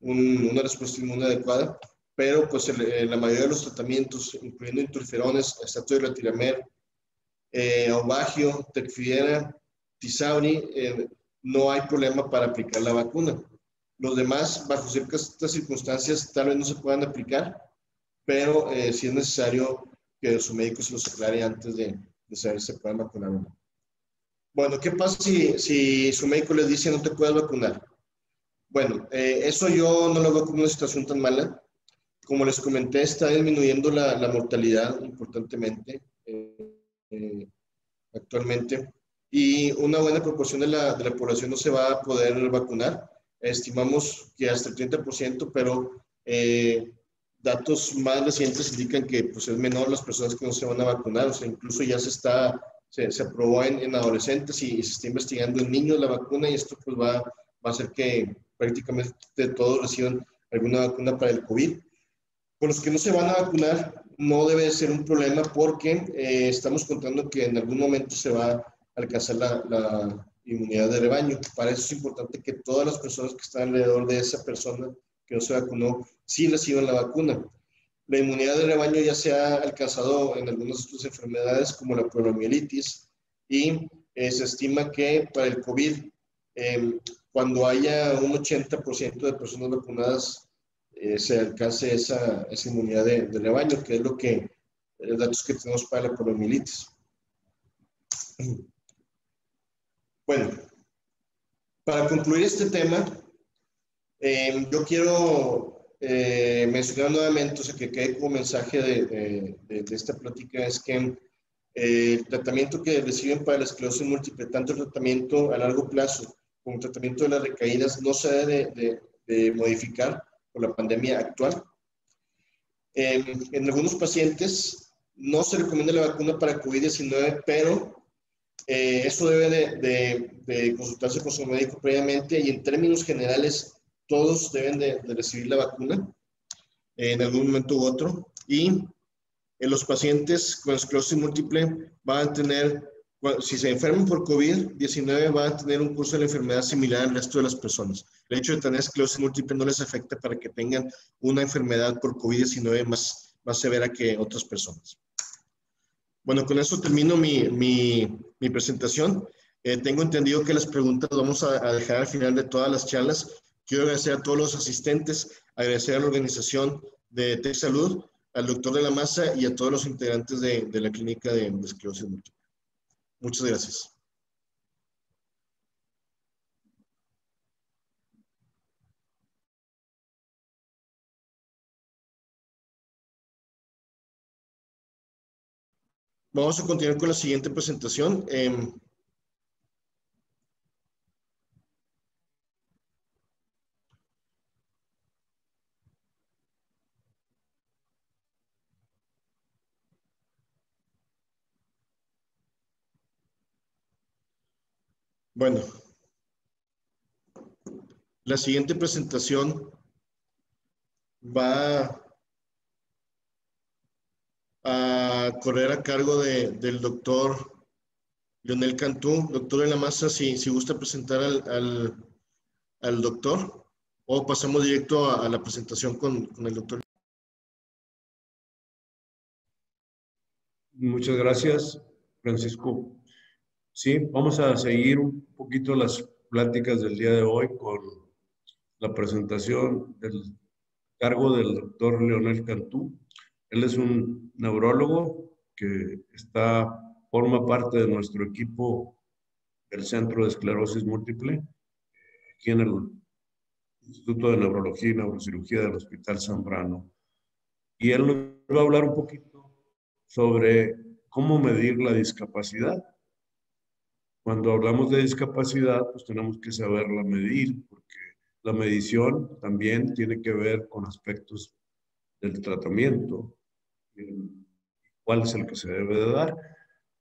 Speaker 2: una respuesta inmune adecuada, pero pues la mayoría de los tratamientos, incluyendo interferones, estato de retiramer, eh, ovagio, tecfidera, Tisauri, eh, no hay problema para aplicar la vacuna. Los demás, bajo ciertas circunstancias, tal vez no se puedan aplicar, pero eh, si es necesario que su médico se los aclare antes de, de saber si se pueden vacunar o no. Bueno, ¿qué pasa si, si su médico les dice no te puedes vacunar? Bueno, eh, eso yo no lo veo como una situación tan mala. Como les comenté, está disminuyendo la, la mortalidad importantemente eh, actualmente y una buena proporción de la, de la población no se va a poder vacunar. Estimamos que hasta el 30%, pero eh, datos más recientes indican que pues, es menor las personas que no se van a vacunar, o sea, incluso ya se está, se, se aprobó en, en, adolescentes y, se está investigando en niños la vacuna y esto pues va, va a hacer que prácticamente todos reciban alguna vacuna para el COVID. Con los que no se van a vacunar no debe ser un problema porque eh, estamos contando que en algún momento se va a alcanzar la, la inmunidad de rebaño. Para eso es importante que todas las personas que están alrededor de esa persona que no se vacunó sí reciban la vacuna. La inmunidad de rebaño ya se ha alcanzado en algunas otras enfermedades como la poliomielitis y eh, se estima que para el COVID, eh, cuando haya un 80% de personas vacunadas, eh, se alcance esa, inmunidad de, de, rebaño, que es lo que, los datos que tenemos para la poliomielitis. [clears throat] Bueno, para concluir este tema, eh, yo quiero eh, mencionar nuevamente, o sea, que quede como mensaje de, de, de esta plática, es que eh, el tratamiento que reciben para la esclerosis múltiple, tanto el tratamiento a largo plazo como el tratamiento de las recaídas, no se debe de, modificar por la pandemia actual. en algunos pacientes no se recomienda la vacuna para COVID-19, pero eh, eso debe de, de, de, consultarse con su médico previamente y en términos generales todos deben de, recibir la vacuna en algún momento u otro. Y en los pacientes con esclerosis múltiple van a tener, si se enferman por COVID-19, van a tener un curso de la enfermedad similar al resto de las personas. El hecho de tener esclerosis múltiple no les afecta para que tengan una enfermedad por COVID-19 más, más severa que otras personas. Bueno, con eso termino mi, mi, mi presentación. Eh, tengo entendido que las preguntas vamos a, a, dejar al final de todas las charlas. Quiero agradecer a todos los asistentes, agradecer a la organización de Tech Salud, al doctor de la masa y a todos los integrantes de, la clínica de, de esclerosis múltiple. Muchas gracias. Vamos a continuar con la siguiente presentación. Eh, Bueno, la siguiente presentación va a correr a cargo de, del doctor Leonel Cantú. Doctor de la Masa, si, si gusta presentar al, al, doctor o pasamos directo a, a la presentación con, con el doctor.
Speaker 1: Muchas gracias, Francisco. Sí, vamos a seguir un poquito las pláticas del día de hoy con la presentación del cargo del doctor Leonel Cantú. Él es un neurólogo que está, forma parte de nuestro equipo del Centro de Esclerosis Múltiple, aquí en el Instituto de Neurología y Neurocirugía del Hospital Zambrano. Y él nos va a hablar un poquito sobre cómo medir la discapacidad cuando hablamos de discapacidad, pues tenemos que saberla medir, porque la medición también tiene que ver con aspectos del tratamiento, cuál es el que se debe de dar.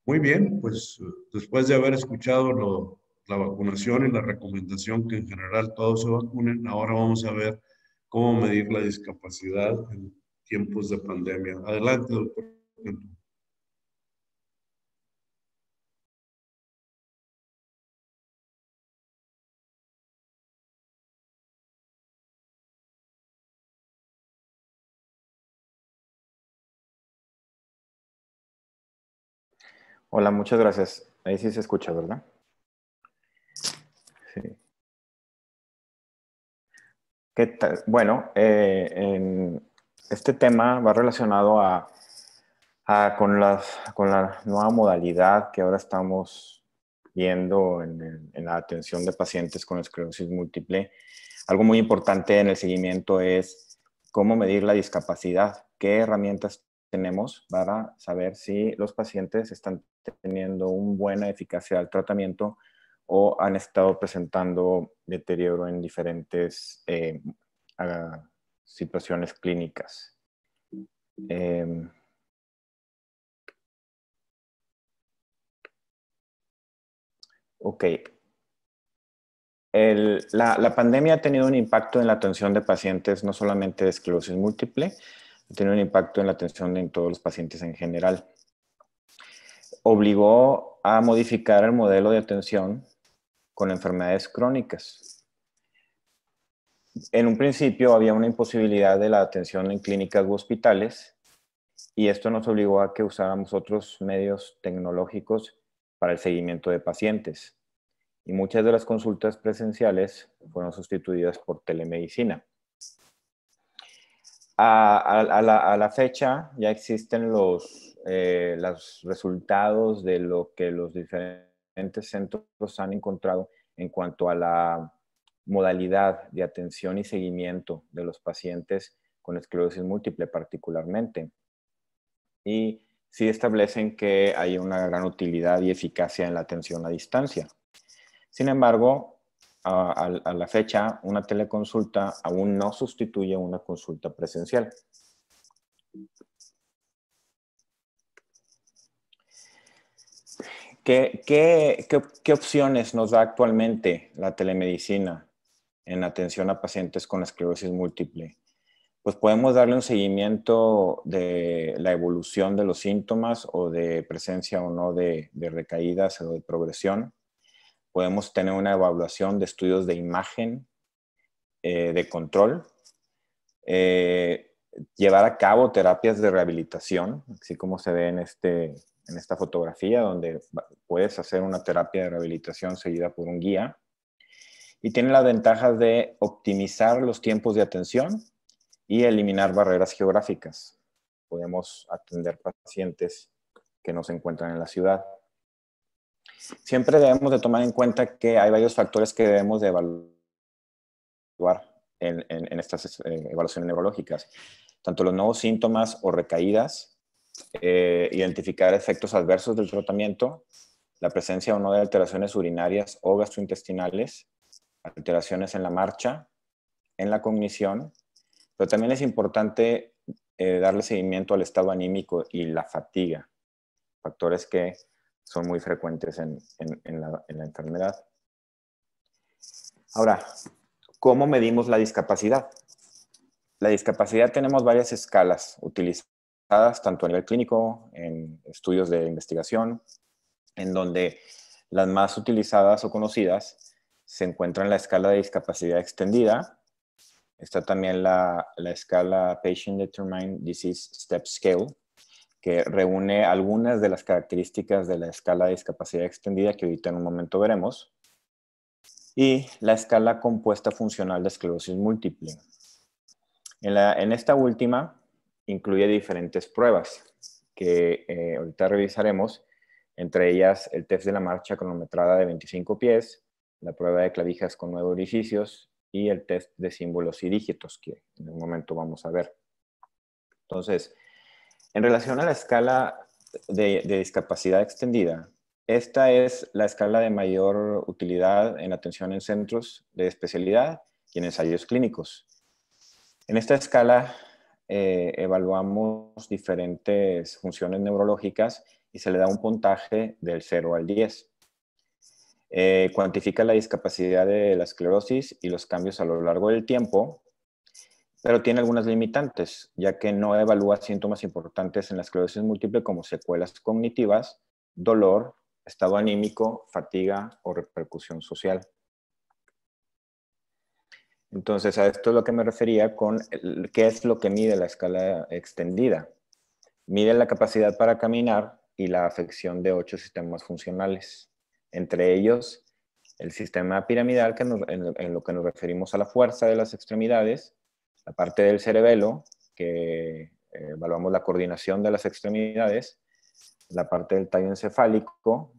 Speaker 1: Muy bien, pues después de haber escuchado lo, la vacunación y la recomendación que en general todos se vacunen, ahora vamos a ver cómo medir la discapacidad en tiempos de pandemia. Adelante, doctor.
Speaker 3: Hola, muchas gracias. Ahí sí se escucha, ¿verdad? Sí. Bueno, eh, este tema va relacionado a, con, la nueva modalidad que ahora estamos viendo en, en la atención de pacientes con esclerosis múltiple. Algo muy importante en el seguimiento es cómo medir la discapacidad, qué herramientas tenemos para saber si los pacientes están teniendo una buena eficacia del tratamiento o han estado presentando deterioro en diferentes eh, uh, situaciones clínicas. Em, ok. la, pandemia ha tenido un impacto en la atención de pacientes, no solamente de esclerosis múltiple, tenido un impacto en la atención de todos los pacientes en general. Obligó a modificar el modelo de atención con enfermedades crónicas. En un principio había una imposibilidad de la atención en clínicas u hospitales y esto nos obligó a que usáramos otros medios tecnológicos para el seguimiento de pacientes. Y muchas de las consultas presenciales fueron sustituidas por telemedicina. A, la, fecha ya existen los, eh, los resultados de lo que los diferentes centros han encontrado en cuanto a la modalidad de atención y seguimiento de los pacientes con esclerosis múltiple particularmente. Y sí establecen que hay una gran utilidad y eficacia en la atención a distancia. Sin embargo, a, la fecha, una teleconsulta aún no sustituye una consulta presencial. ¿Qué, opciones nos da actualmente la telemedicina en atención a pacientes con esclerosis múltiple? Pues podemos darle un seguimiento de la evolución de los síntomas o de presencia o no de, recaídas o de progresión. Podemos tener una evaluación de estudios de imagen, eh, de control, eh, llevar a cabo terapias de rehabilitación, así como se ve en este, en esta fotografía, donde puedes hacer una terapia de rehabilitación seguida por un guía. Y tiene las ventajas de optimizar los tiempos de atención y eliminar barreras geográficas. Podemos atender pacientes que no se encuentran en la ciudad. Siempre debemos de tomar en cuenta que hay varios factores que debemos de evaluar en, estas eh, evaluaciones neurológicas. Tanto los nuevos síntomas o recaídas, eh, identificar efectos adversos del tratamiento, la presencia o no de alteraciones urinarias o gastrointestinales, alteraciones en la marcha, en la cognición, pero también es importante eh, darle seguimiento al estado anímico y la fatiga, factores que son muy frecuentes en, la, en la enfermedad. Ahora, ¿cómo medimos la discapacidad? La discapacidad tenemos varias escalas utilizadas tanto a nivel clínico, en estudios de investigación, en donde las más utilizadas o conocidas se encuentran en la escala de discapacidad extendida. Está también la, la escala Patient Determined Disease Step Scale, que reúne algunas de las características de la escala de discapacidad extendida que ahorita en un momento veremos. Y la escala compuesta funcional de esclerosis múltiple. En, la, en esta última incluye diferentes pruebas que eh, ahorita revisaremos, entre ellas el test de la marcha cronometrada de 25 pies, la prueba de clavijas con nueve orificios y el test de símbolos y dígitos que en un momento vamos a ver. Entonces, en relación a la escala de, discapacidad extendida, esta es la escala de mayor utilidad en atención en centros de especialidad y en ensayos clínicos. En esta escala eh, evaluamos diferentes funciones neurológicas y se le da un puntaje del 0 al 10. Eh, cuantifica la discapacidad de la esclerosis y los cambios a lo largo del tiempo, pero tiene algunas limitantes, ya que no evalúa síntomas importantes en la esclerosis múltiple como secuelas cognitivas, dolor, estado anímico, fatiga o repercusión social. Entonces, a esto es lo que me refería con qué es lo que mide la escala extendida. Mide la capacidad para caminar y la afección de ocho sistemas funcionales, entre ellos el sistema piramidal, que en, lo que nos referimos a la fuerza de las extremidades, la parte del cerebelo, que eh, evaluamos la coordinación de las extremidades, la parte del tallo encefálico,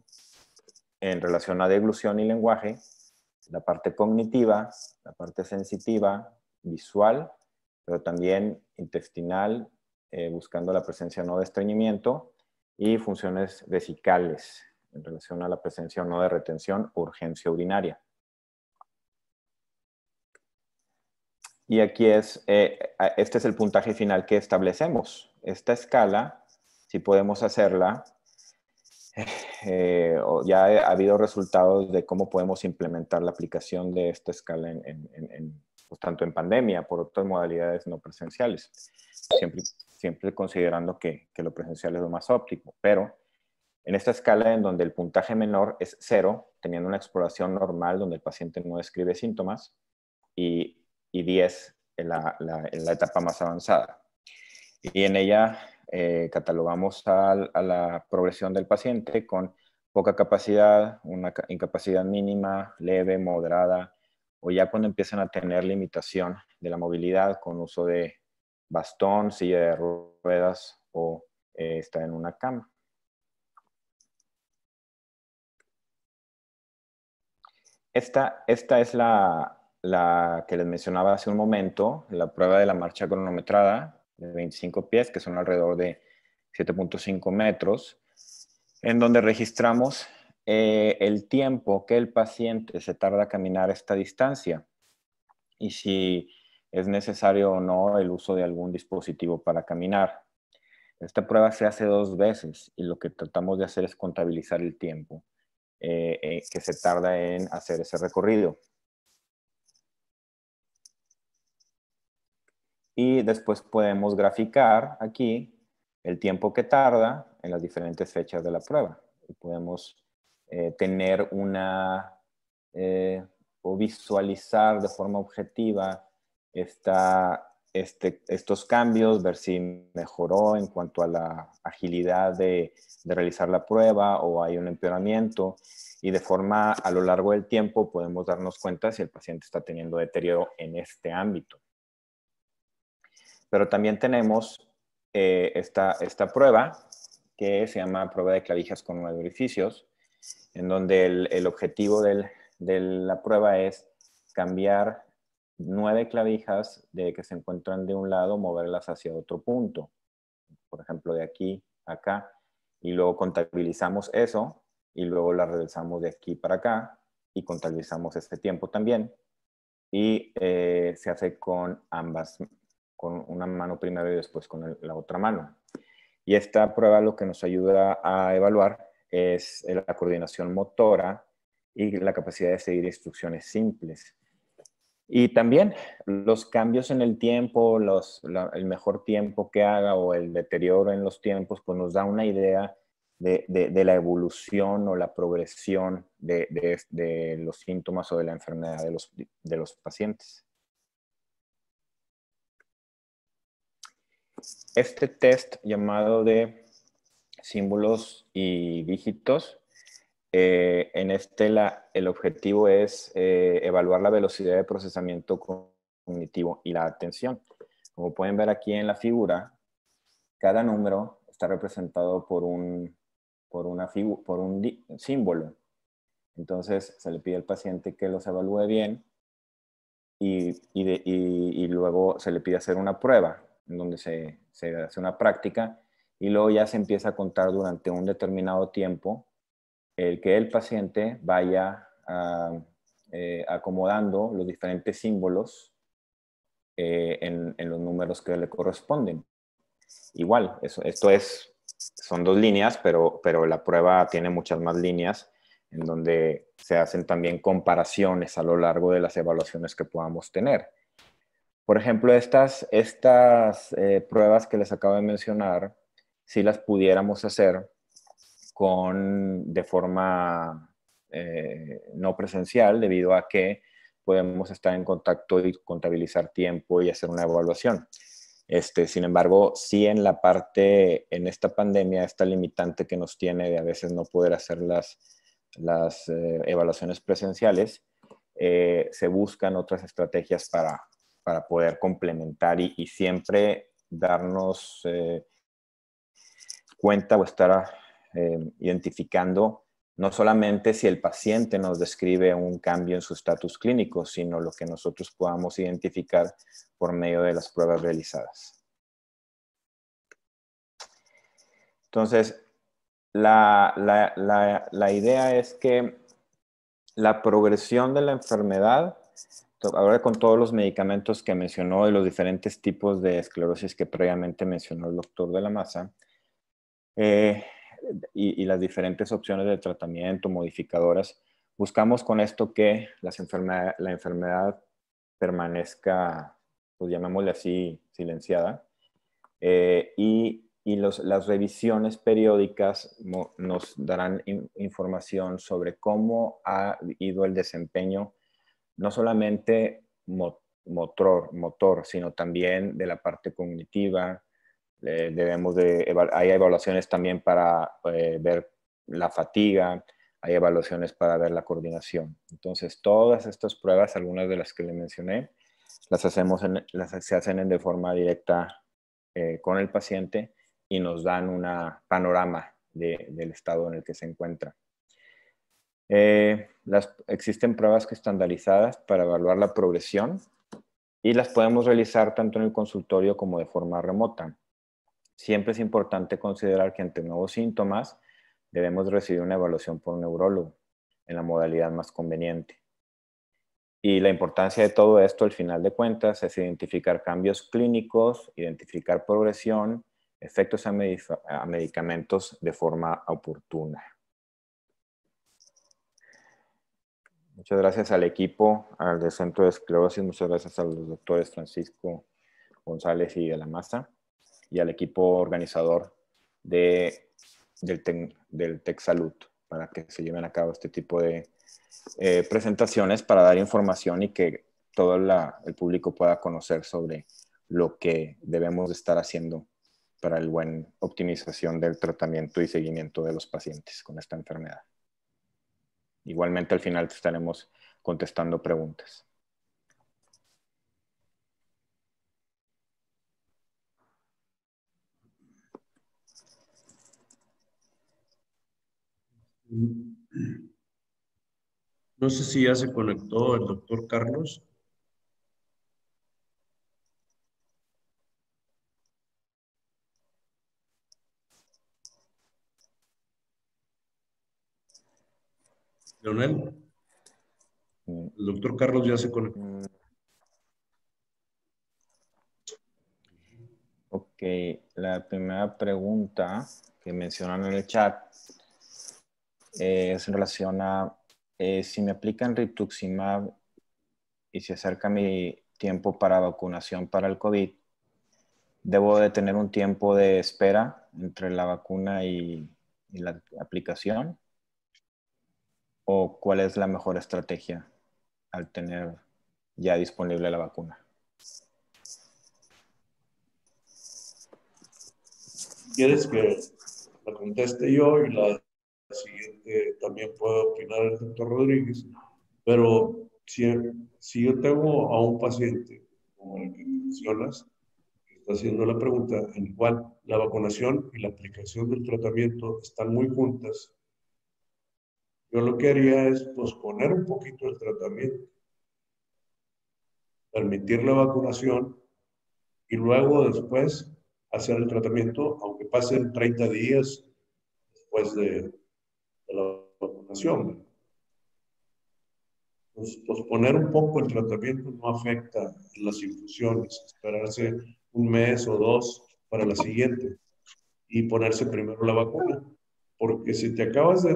Speaker 3: en relación a deglución y lenguaje, la parte cognitiva, la parte sensitiva, visual, pero también intestinal, eh, buscando la presencia no de estreñimiento, y funciones vesicales en relación a la presencia o no de retención o urgencia urinaria. Y aquí es, eh, este es el puntaje final que establecemos. esta escala, si podemos hacerla, eh, ya ha habido resultados de cómo podemos implementar la aplicación de esta escala en, pues, tanto en pandemia, por otras modalidades no presenciales, siempre, siempre considerando que, que lo presencial es lo más óptimo, pero en esta escala en donde el puntaje menor es cero, teniendo una exploración normal donde el paciente no describe síntomas, y, y 10 en la, en la, etapa más avanzada. Y en ella eh, catalogamos a, a, la progresión del paciente con poca capacidad, una incapacidad mínima, leve, moderada, o ya cuando empiezan a tener limitación de la movilidad con uso de bastón, silla de ruedas o eh, está en una cama. Esta, esta es la, la, que les mencionaba hace un momento, la prueba de la marcha cronometrada de 25 pies, que son alrededor de 7.5 metros, en donde registramos eh, el tiempo que el paciente se tarda a caminar esta distancia y si es necesario o no el uso de algún dispositivo para caminar. Esta prueba se hace dos veces y lo que tratamos de hacer es contabilizar el tiempo. Eh, eh, que se tarda en hacer ese recorrido. Y después podemos graficar aquí el tiempo que tarda en las diferentes fechas de la prueba. Y podemos eh, tener una o visualizar de forma objetiva esta, este, estos cambios, ver si mejoró en cuanto a la agilidad de, de, realizar la prueba o hay un empeoramiento y de forma a lo largo del tiempo podemos darnos cuenta si el paciente está teniendo deterioro en este ámbito. Pero también tenemos eh, esta, esta prueba que se llama prueba de clavijas con nueve orificios, en donde el, objetivo del, de la prueba es cambiar nueve clavijas de que se encuentran de un lado, moverlas hacia otro punto. Por ejemplo, de aquí a acá. Y luego contabilizamos eso y luego la regresamos de aquí para acá y contabilizamos este tiempo también. Y eh, se hace con ambas, con una mano primero y después con la otra mano. Y esta prueba lo que nos ayuda a evaluar es la coordinación motora y la capacidad de seguir instrucciones simples. Y también los cambios en el tiempo, los, el mejor tiempo que haga o el deterioro en los tiempos, pues nos da una idea de, de, la evolución o la progresión de, de, los síntomas o de la enfermedad de los, de los pacientes. Este test llamado de símbolos y dígitos eh, en este el objetivo es eh, evaluar la velocidad de procesamiento cognitivo y la atención. Como pueden ver aquí en la figura, cada número está representado por un, por una por un símbolo. Entonces se le pide al paciente que los evalúe bien y, y, luego se le pide hacer una prueba donde se, se hace una práctica y luego ya se empieza a contar durante un determinado tiempo el que el paciente vaya ah, eh, acomodando los diferentes símbolos eh, en, los números que le corresponden. Igual, esto es, son dos líneas, pero, pero la prueba tiene muchas más líneas en donde se hacen también comparaciones a lo largo de las evaluaciones que podamos tener. Por ejemplo, estas, estas eh, pruebas que les acabo de mencionar, si las pudiéramos hacer con, de forma eh, no presencial debido a que podemos estar en contacto y contabilizar tiempo y hacer una evaluación. Este, sin embargo, sí en la parte, en esta pandemia, esta limitante que nos tiene de a veces no poder hacer las, las eh, evaluaciones presenciales, eh, se buscan otras estrategias para, para poder complementar y, siempre darnos cuenta o estar eh, identificando no solamente si el paciente nos describe un cambio en su estatus clínico, sino lo que nosotros podamos identificar por medio de las pruebas realizadas. Entonces, la, la idea es que la progresión de la enfermedad ahora con todos los medicamentos que mencionó y los diferentes tipos de esclerosis que previamente mencionó el doctor de la masa, eh, y, las diferentes opciones de tratamiento, modificadoras, buscamos con esto que las la enfermedad permanezca, pues llamémosle así, silenciada, eh, y, y los, las revisiones periódicas nos darán información sobre cómo ha ido el desempeño no solamente motor, motor, sino también de la parte cognitiva. debemos de, hay evaluaciones también para eh, ver la fatiga, hay evaluaciones para ver la coordinación. Entonces, todas estas pruebas, algunas de las que le mencioné, las, hacemos las se hacen de forma directa eh, con el paciente y nos dan un panorama del estado en el que se encuentra. Eh, existen pruebas estandarizadas para evaluar la progresión y las podemos realizar tanto en el consultorio como de forma remota. Siempre es importante considerar que ante nuevos síntomas debemos recibir una evaluación por un neurólogo en la modalidad más conveniente. Y la importancia de todo esto, al final de cuentas, es identificar cambios clínicos, identificar progresión, efectos a medicamentos de forma oportuna. Muchas gracias al equipo, al Centro de Esclerosis, muchas gracias a los doctores Francisco González y de la Maza y al equipo organizador de, del, Tec, Salud para que se lleven a cabo este tipo de eh, presentaciones para dar información y que todo el público pueda conocer sobre lo que debemos de estar haciendo para la buena optimización del tratamiento y seguimiento de los pacientes con esta enfermedad. Igualmente al final estaremos contestando preguntas.
Speaker 1: No sé si ya se conectó el doctor Carlos. Leonel. El doctor Carlos ya se conectó.
Speaker 3: Ok, la primera pregunta que mencionan en el chat es en relación a eh, si me aplican rituximab y se acerca mi tiempo para vacunación para el COVID, ¿debo de tener un tiempo de espera entre la vacuna y la aplicación? O cuál es la mejor estrategia al tener ya disponible la vacuna?
Speaker 1: ¿Quieres que la conteste yo y la siguiente también puede opinar el doctor Rodríguez? Pero si, si yo tengo a un paciente, como el que mencionas, que está haciendo la pregunta, en el cual la vacunación y la aplicación del tratamiento están muy juntas, yo lo que haría es posponer un poquito el tratamiento, permitir la vacunación y luego después hacer el tratamiento, aunque pasen 30 días después de, la vacunación. Pues, posponer un poco el tratamiento no afecta las infusiones, esperarse un mes o dos para la siguiente y ponerse primero la vacuna. Porque si te acabas de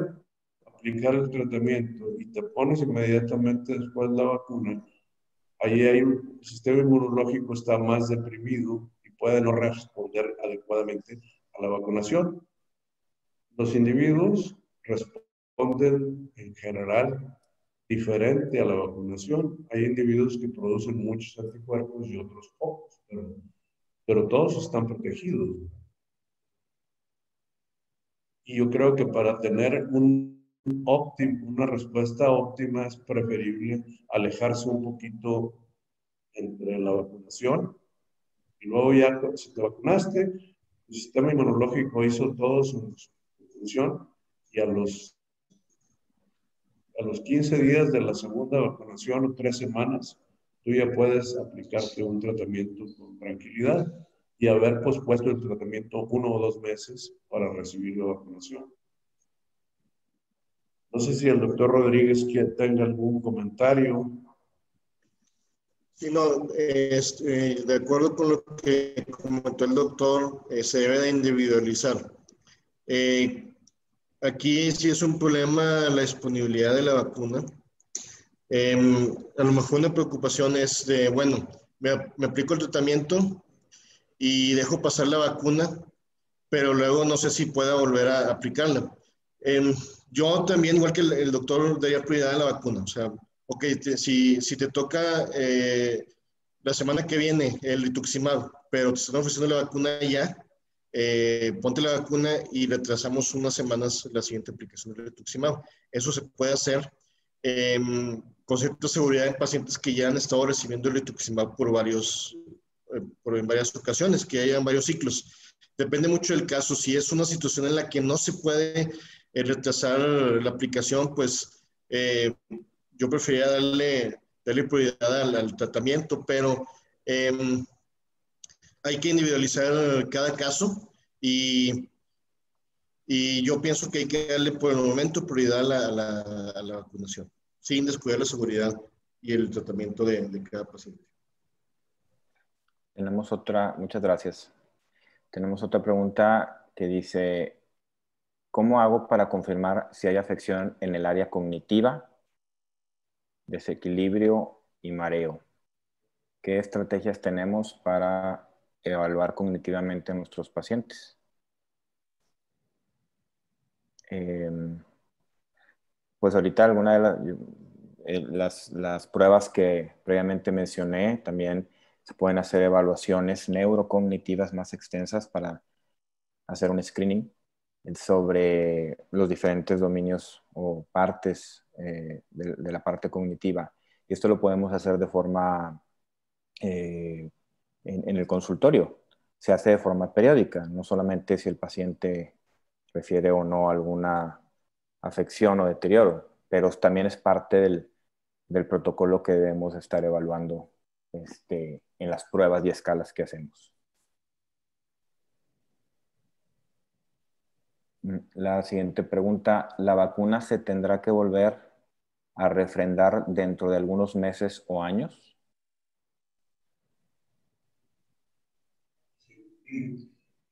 Speaker 1: aplicar el tratamiento y te pones inmediatamente después la vacuna, ahí hay un el sistema inmunológico está más deprimido y puede no responder adecuadamente a la vacunación. Los individuos responden en general diferente a la vacunación. Hay individuos que producen muchos anticuerpos y otros pocos, pero, pero todos están protegidos. Y yo creo que para tener un óptimo, una respuesta óptima es preferible alejarse un poquito entre la vacunación y luego ya si te vacunaste, el sistema inmunológico hizo todo su, función y a los, a los 15 días de la segunda vacunación o tres semanas, tú ya puedes aplicarte un tratamiento con tranquilidad y haber pospuesto el tratamiento uno o dos meses para recibir la vacunación. No sé si el doctor Rodríguez tenga algún comentario.
Speaker 2: Sí, no, este, de acuerdo con lo que comentó el doctor, eh, se debe de individualizar. Eh, aquí sí es un problema la disponibilidad de la vacuna. Em, a lo mejor una preocupación es de, bueno, me, me, aplico el tratamiento y dejo pasar la vacuna, pero luego no sé si pueda volver a aplicarla. Yo también, igual que el, el doctor, daría prioridad a la vacuna. O sea, ok, si, si, te toca eh, la semana que viene el rituximab, pero te están ofreciendo la vacuna ya, eh, ponte la vacuna y retrasamos unas semanas la siguiente aplicación del rituximab. Eso se puede hacer eh, con cierta seguridad en pacientes que ya han estado recibiendo el rituximab por, varios, eh, por en varias ocasiones, que hayan varios ciclos. Depende mucho del caso. Si es una situación en la que no se puede eh, retrasar la aplicación, pues eh, yo preferiría darle, darle prioridad al, tratamiento, pero em, hay que individualizar cada caso y, y, yo pienso que hay que darle por el momento prioridad a la, a la, vacunación, sin descuidar la seguridad y el tratamiento de, de cada paciente.
Speaker 3: Tenemos otra, muchas gracias. Tenemos otra pregunta que dice, ¿cómo hago para confirmar si hay afección en el área cognitiva desequilibrio y mareo. ¿Qué estrategias tenemos para evaluar cognitivamente a nuestros pacientes? Em, pues ahorita alguna de eh, las, las, pruebas que previamente mencioné, también se pueden hacer evaluaciones neurocognitivas más extensas para hacer un screening sobre los diferentes dominios o partes eh, de, la parte cognitiva. Y esto lo podemos hacer de forma eh, en, el consultorio. Se hace de forma periódica, no solamente si el paciente refiere o no alguna afección o deterioro, pero también es parte del, del protocolo que debemos estar evaluando este, en las pruebas y escalas que hacemos. La siguiente pregunta, ¿la vacuna se tendrá que volver a refrendar dentro de algunos meses o años?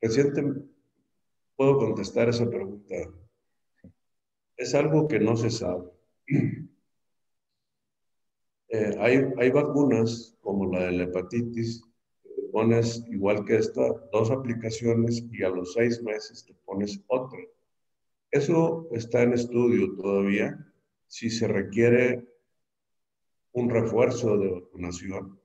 Speaker 1: Reciente puedo contestar esa pregunta. Es algo que no se sabe. [clears throat] Eh, hay, hay vacunas como la de la hepatitis, pones igual que esta, dos aplicaciones y a los seis meses te pones otra. Eso está en estudio todavía si se requiere un refuerzo de vacunación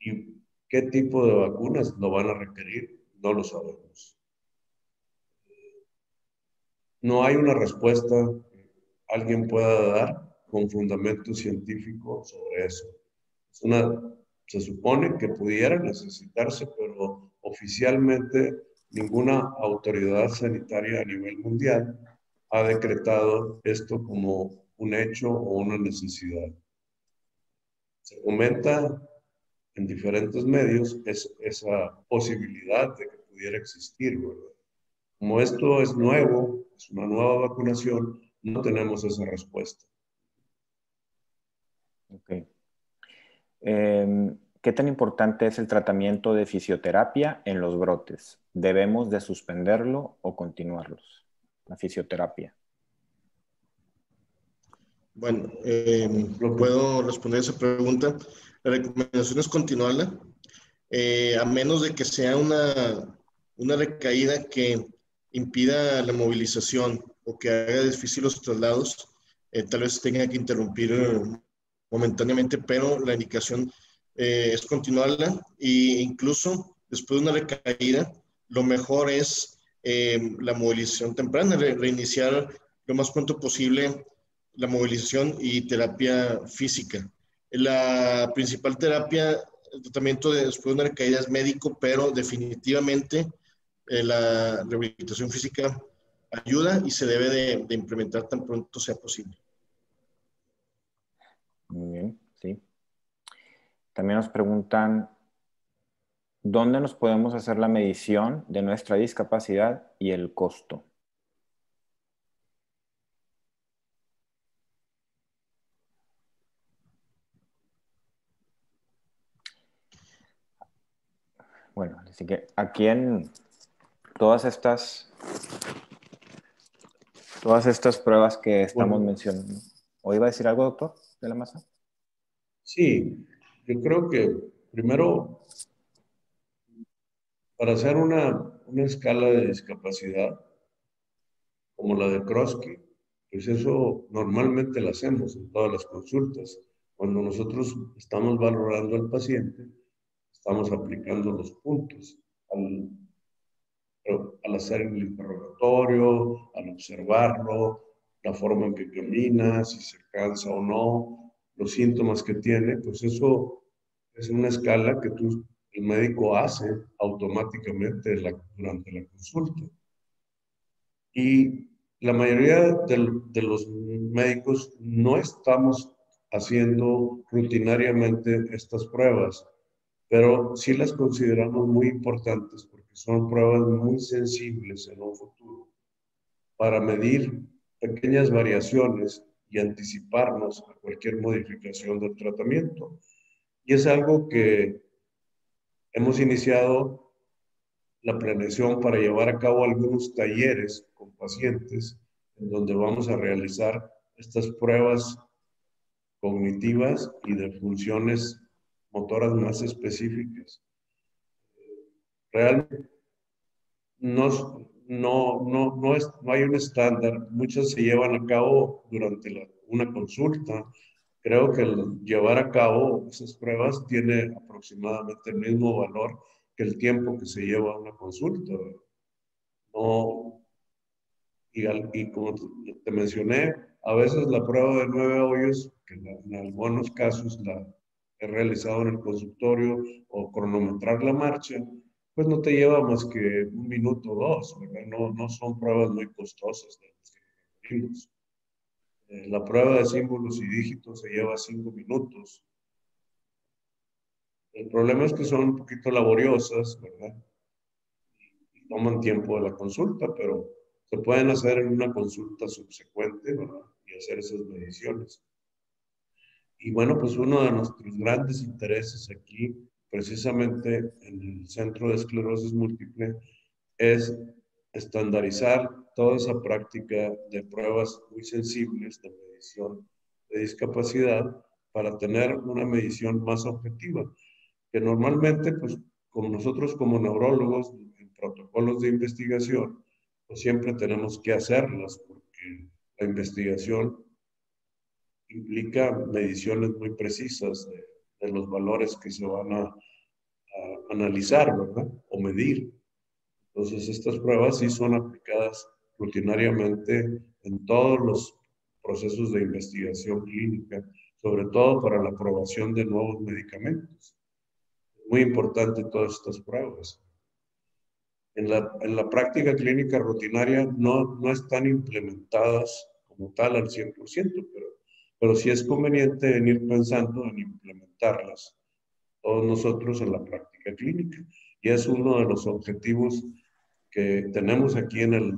Speaker 1: y qué tipo de vacunas lo van a requerir, no lo sabemos. No hay una respuesta que alguien pueda dar con fundamento científico sobre eso. Se supone que pudiera necesitarse, pero oficialmente ninguna autoridad sanitaria a nivel mundial ha decretado esto como un hecho o una necesidad. Se comenta en diferentes medios es, esa posibilidad de que pudiera existir, ¿verdad? Como esto es nuevo, es una nueva vacunación, no tenemos esa respuesta.
Speaker 3: Ok. Em, ¿Qué tan importante es el tratamiento de fisioterapia en los brotes? ¿Debemos de suspenderlo o continuarlos? La fisioterapia.
Speaker 2: Bueno, eh, puedo responder esa pregunta. La recomendación es continuarla, eh, a menos de que sea una, una recaída que impida la movilización o que haga difícil los traslados, eh, tal vez tenga que interrumpir momentáneamente, pero la indicación es continuarla e incluso después de una recaída, lo mejor es la movilización temprana, reiniciar lo más pronto posible la movilización y terapia física. La principal terapia, el tratamiento de, después de una recaída es médico, pero definitivamente eh, la rehabilitación física ayuda y se debe de, implementar tan pronto sea posible.
Speaker 3: Muy bien, sí. También nos preguntan, ¿dónde nos podemos hacer la medición de nuestra discapacidad y el costo? Bueno, así que aquí en todas estas, todas estas pruebas que estamos mencionando. ¿O iba a decir algo, doctor, de la masa?
Speaker 1: Sí, yo creo que primero, para hacer una, una escala de discapacidad como la de Krosky, pues eso normalmente lo hacemos en todas las consultas. Cuando nosotros estamos valorando al paciente, estamos aplicando los puntos al, al hacer el interrogatorio, al observarlo, la forma en que camina, si se cansa o no, los síntomas que tiene, pues eso es una escala que tú, el médico hace automáticamente durante la consulta. Y la mayoría de, de los médicos no estamos haciendo rutinariamente estas pruebas pero sí las consideramos muy importantes porque son pruebas muy sensibles en un futuro para medir pequeñas variaciones y anticiparnos a cualquier modificación del tratamiento. Y es algo que hemos iniciado la planeación para llevar a cabo algunos talleres con pacientes en donde vamos a realizar estas pruebas cognitivas y de funciones motoras más específicas. Realmente no, no, no, no, es, no hay un estándar, muchas se llevan a cabo durante una consulta. Creo que llevar a cabo esas pruebas tiene aproximadamente el mismo valor que el tiempo que se lleva una consulta. No, y, y como te mencioné, a veces la prueba de nueve hoyos, que en algunos casos la, he realizado en el consultorio o cronometrar la marcha, pues no te lleva más que un minuto o dos, ¿verdad? No, no son pruebas muy costosas de eh, la prueba de símbolos y dígitos se lleva cinco minutos. El problema es que son un poquito laboriosas, ¿verdad? Y toman tiempo de la consulta, pero se pueden hacer en una consulta subsecuente, ¿verdad? Y hacer esas mediciones. Y bueno, pues uno de nuestros grandes intereses aquí, precisamente en el Centro de Esclerosis Múltiple, es estandarizar toda esa práctica de pruebas muy sensibles de medición de discapacidad para tener una medición más objetiva, que normalmente, pues, como nosotros como neurólogos en protocolos de investigación, pues siempre tenemos que hacerlas, porque la investigación implica mediciones muy precisas de, los valores que se van a, analizar, ¿verdad? O medir. Entonces, estas pruebas sí son aplicadas rutinariamente en todos los procesos de investigación clínica, sobre todo para la aprobación de nuevos medicamentos. Muy importante todas estas pruebas. En la, en la práctica clínica rutinaria no, no están implementadas como tal al 100%, pero pero sí es conveniente venir pensando en implementarlas todos nosotros en la práctica clínica. Y es uno de los objetivos que tenemos aquí en el,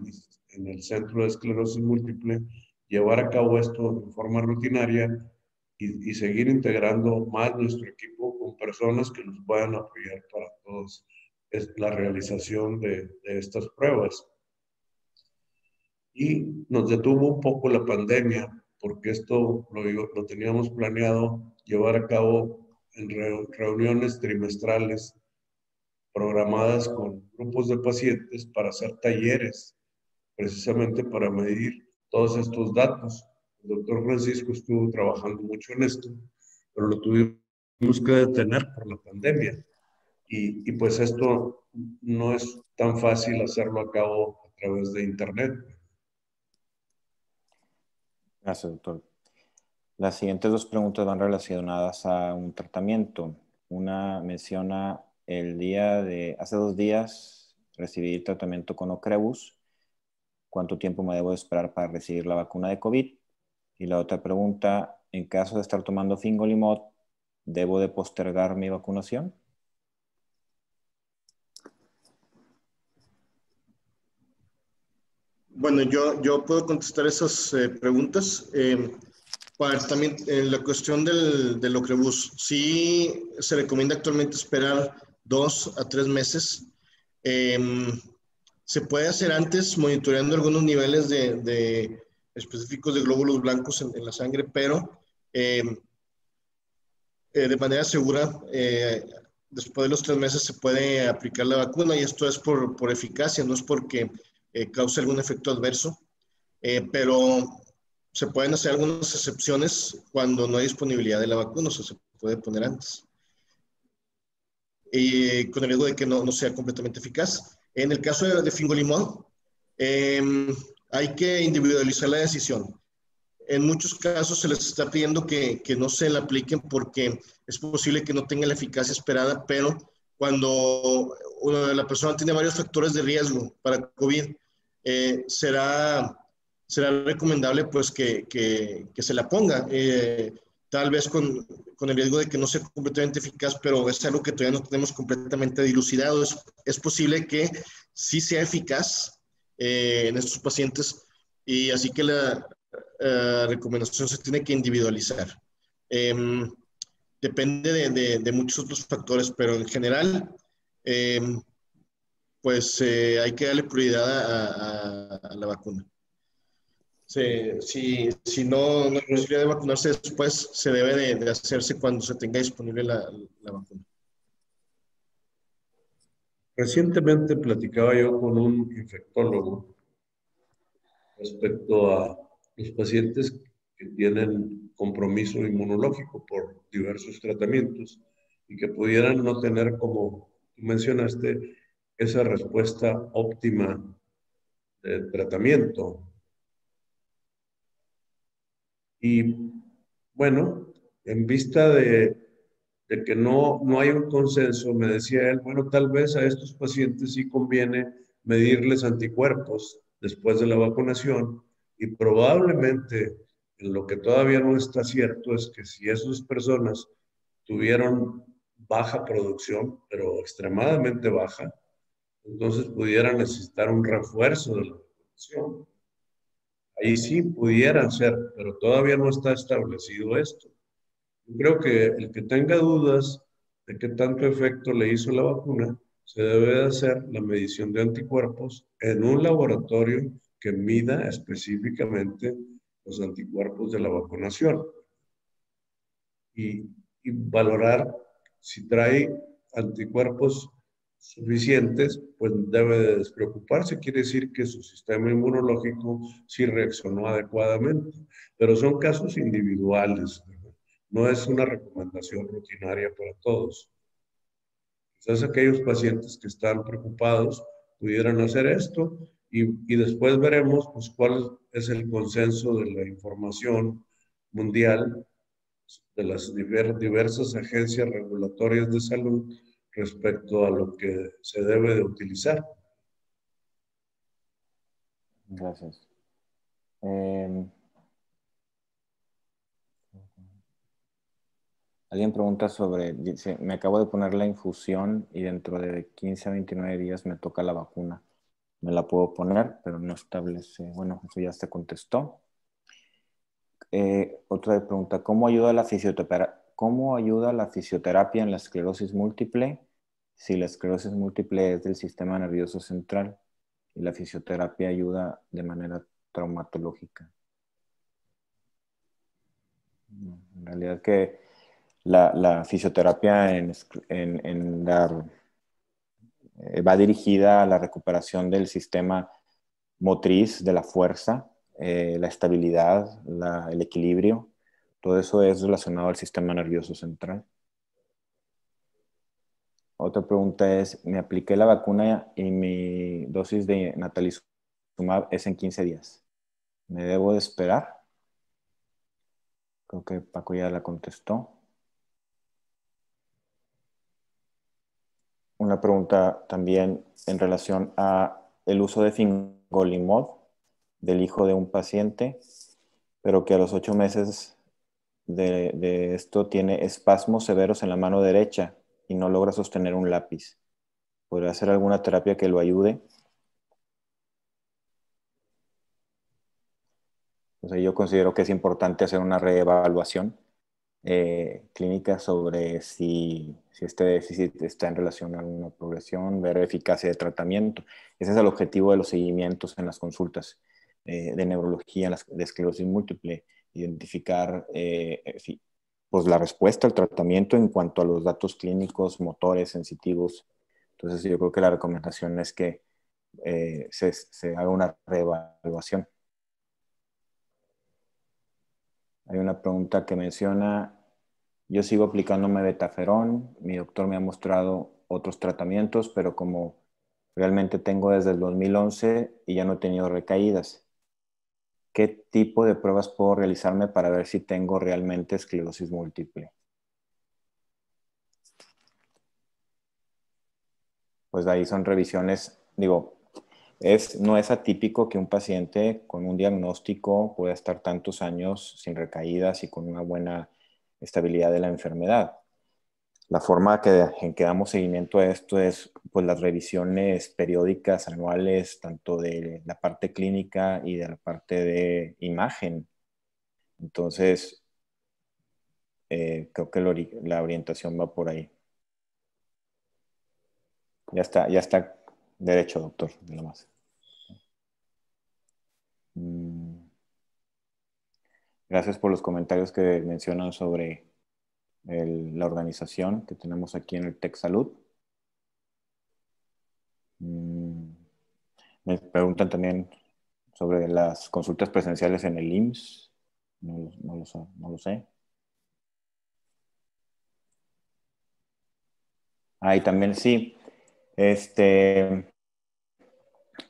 Speaker 1: en el Centro de Esclerosis Múltiple, llevar a cabo esto de forma rutinaria y, y seguir integrando más nuestro equipo con personas que nos puedan apoyar para todos es la realización de, de estas pruebas. Y nos detuvo un poco la pandemia porque esto lo, lo teníamos planeado llevar a cabo en reuniones trimestrales programadas con grupos de pacientes para hacer talleres, precisamente para medir todos estos datos. El doctor Francisco estuvo trabajando mucho en esto, pero lo tuvimos que detener por la pandemia. Y, y pues esto no es tan fácil hacerlo a cabo a través de Internet.
Speaker 3: Gracias, doctor. Las siguientes dos preguntas van relacionadas a un tratamiento. Una menciona el día de, hace dos días recibí tratamiento con Ocrevus. ¿Cuánto tiempo me debo esperar para recibir la vacuna de COVID? Y la otra pregunta, en caso de estar tomando Fingolimod, ¿debo de postergar mi vacunación?
Speaker 2: Bueno, yo, yo puedo contestar esas eh, preguntas. Eh, para también en la cuestión del, del Ocrebus, sí se recomienda actualmente esperar dos a tres meses. Em, se puede hacer antes monitoreando algunos niveles de, específicos de glóbulos blancos en, la sangre, pero em, eh, de manera segura, eh, después de los tres meses se puede aplicar la vacuna y esto es por, por eficacia, no es porque eh, cause algún efecto adverso, pero se pueden hacer algunas excepciones cuando no hay disponibilidad de la vacuna, o sea, se puede poner antes. Y con el riesgo de que no, no sea completamente eficaz. En el caso de, de fingolimod, em, hay que individualizar la decisión. En muchos casos se les está pidiendo que, que, no se la apliquen porque es posible que no tenga la eficacia esperada, pero cuando una, la persona tiene varios factores de riesgo para COVID, eh, será será recomendable pues que, que, se la ponga, eh, tal vez con, con, el riesgo de que no sea completamente eficaz, pero es algo que todavía no tenemos completamente dilucidado. Es, es posible que sí sea eficaz eh, en estos pacientes y así que la uh, recomendación se tiene que individualizar. Um, depende de, de, muchos otros factores, pero en general, eh, pues eh, hay que darle prioridad a, a, a la vacuna si, si no, no hay posibilidad de vacunarse después, se debe de, de hacerse cuando se tenga disponible la, la, vacuna.
Speaker 1: Recientemente platicaba yo con un infectólogo respecto a los pacientes que tienen compromiso inmunológico por diversos tratamientos y que pudieran no tener, como tú mencionaste, esa respuesta óptima de tratamiento y bueno, en vista de, que no, no hay un consenso, me decía él, bueno, tal vez a estos pacientes sí conviene medirles anticuerpos después de la vacunación y probablemente en lo que todavía no está cierto es que si esas personas tuvieron baja producción, pero extremadamente baja, entonces pudieran necesitar un refuerzo de la vacunación. Ahí sí pudieran ser, pero todavía no está establecido esto. Yo creo que el que tenga dudas de qué tanto efecto le hizo la vacuna, se debe de hacer la medición de anticuerpos en un laboratorio que mida específicamente los anticuerpos de la vacunación y, y valorar si trae anticuerpos suficientes, pues debe de despreocuparse. Quiere decir que su sistema inmunológico sí reaccionó adecuadamente, pero son casos individuales. No es una recomendación rutinaria para todos. Quizás aquellos pacientes que están preocupados pudieran hacer esto y, y después veremos pues, cuál es el consenso de la información mundial de las diversas agencias regulatorias de salud respecto a lo que se debe de utilizar.
Speaker 3: Gracias. Eh, alguien pregunta sobre, dice, me acabo de poner la infusión y dentro de 15 a 29 días me toca la vacuna. Me la puedo poner, pero no establece, bueno, eso ya se contestó. Eh, otra pregunta, ¿cómo ayuda la fisioterapia? ¿Cómo ayuda la fisioterapia en la esclerosis múltiple si la esclerosis múltiple es del sistema nervioso central y la fisioterapia ayuda de manera traumatológica. En realidad que la, fisioterapia en, dar, eh, va dirigida a la recuperación del sistema motriz, de la fuerza, eh, la estabilidad, el equilibrio. Todo eso es relacionado al sistema nervioso central. Otra pregunta es, me apliqué la vacuna y mi dosis de natalizumab es en 15 días. ¿Me debo de esperar? Creo que Paco ya la contestó. Una pregunta también en relación a el uso de fingolimod del hijo de un paciente, pero que a los ocho meses de, de esto tiene espasmos severos en la mano derecha y no logra sostener un lápiz. ¿Podría hacer alguna terapia que lo ayude? Yo considero que es importante hacer una reevaluación eh, clínica sobre si, si, este déficit está en relación a una progresión, ver eficacia de tratamiento. Ese es el objetivo de los seguimientos en las consultas eh, de neurología, de esclerosis múltiple, identificar eh, pues la respuesta al tratamiento en cuanto a los datos clínicos, motores, sensitivos. Entonces yo creo que la recomendación es que se, se haga una reevaluación. Hay una pregunta que menciona, yo sigo aplicándome betaferón, mi doctor me ha mostrado otros tratamientos, pero como realmente tengo desde el 2011 y ya no he tenido recaídas, ¿qué tipo de pruebas puedo realizarme para ver si tengo realmente esclerosis múltiple? Pues ahí son revisiones, digo, no es atípico que un paciente con un diagnóstico pueda estar tantos años sin recaídas y con una buena estabilidad de la enfermedad. La forma en que damos seguimiento a esto es pues, las revisiones periódicas anuales, tanto de la parte clínica y de la parte de imagen. Entonces, eh, creo que la orientación va por ahí. Ya está, ya está Derecho, doctor, nada más. Mm. Gracias por los comentarios que mencionan sobre la organización que tenemos aquí en el Tech Salud. Mm. Me preguntan también sobre las consultas presenciales en el IMSS. No, lo, no sé. Ah, y también sí, este,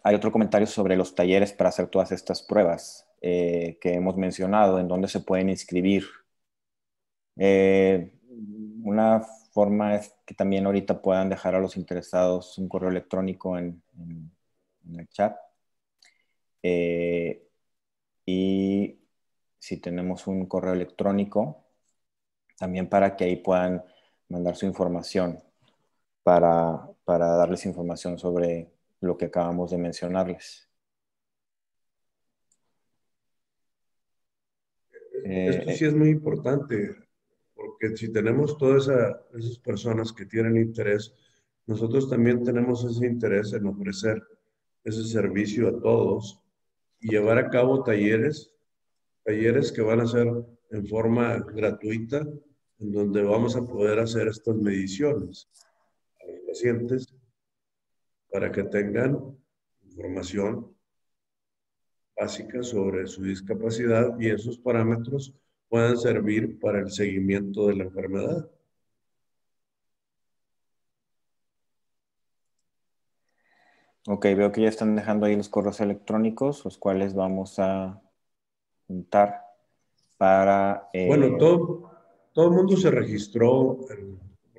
Speaker 3: hay otro comentario sobre los talleres para hacer todas estas pruebas eh, que hemos mencionado, en dónde se pueden inscribir. Eh, una forma es que también ahorita puedan dejar a los interesados un correo electrónico en, el chat. Eh, y si tenemos un correo electrónico, también para que ahí puedan mandar su información para, para darles información sobre lo que acabamos de mencionarles.
Speaker 1: Esto sí es muy importante, porque si tenemos todas esas personas que tienen interés, nosotros también tenemos ese interés en ofrecer ese servicio a todos y llevar a cabo talleres, talleres que van a ser en forma gratuita, en donde vamos a poder hacer estas mediciones pacientes para que tengan información básica sobre su discapacidad y esos parámetros puedan servir para el seguimiento de la enfermedad.
Speaker 3: Ok, veo que ya están dejando ahí los correos electrónicos, los cuales vamos a juntar para...
Speaker 1: Eh, bueno, todo, todo el mundo se registró en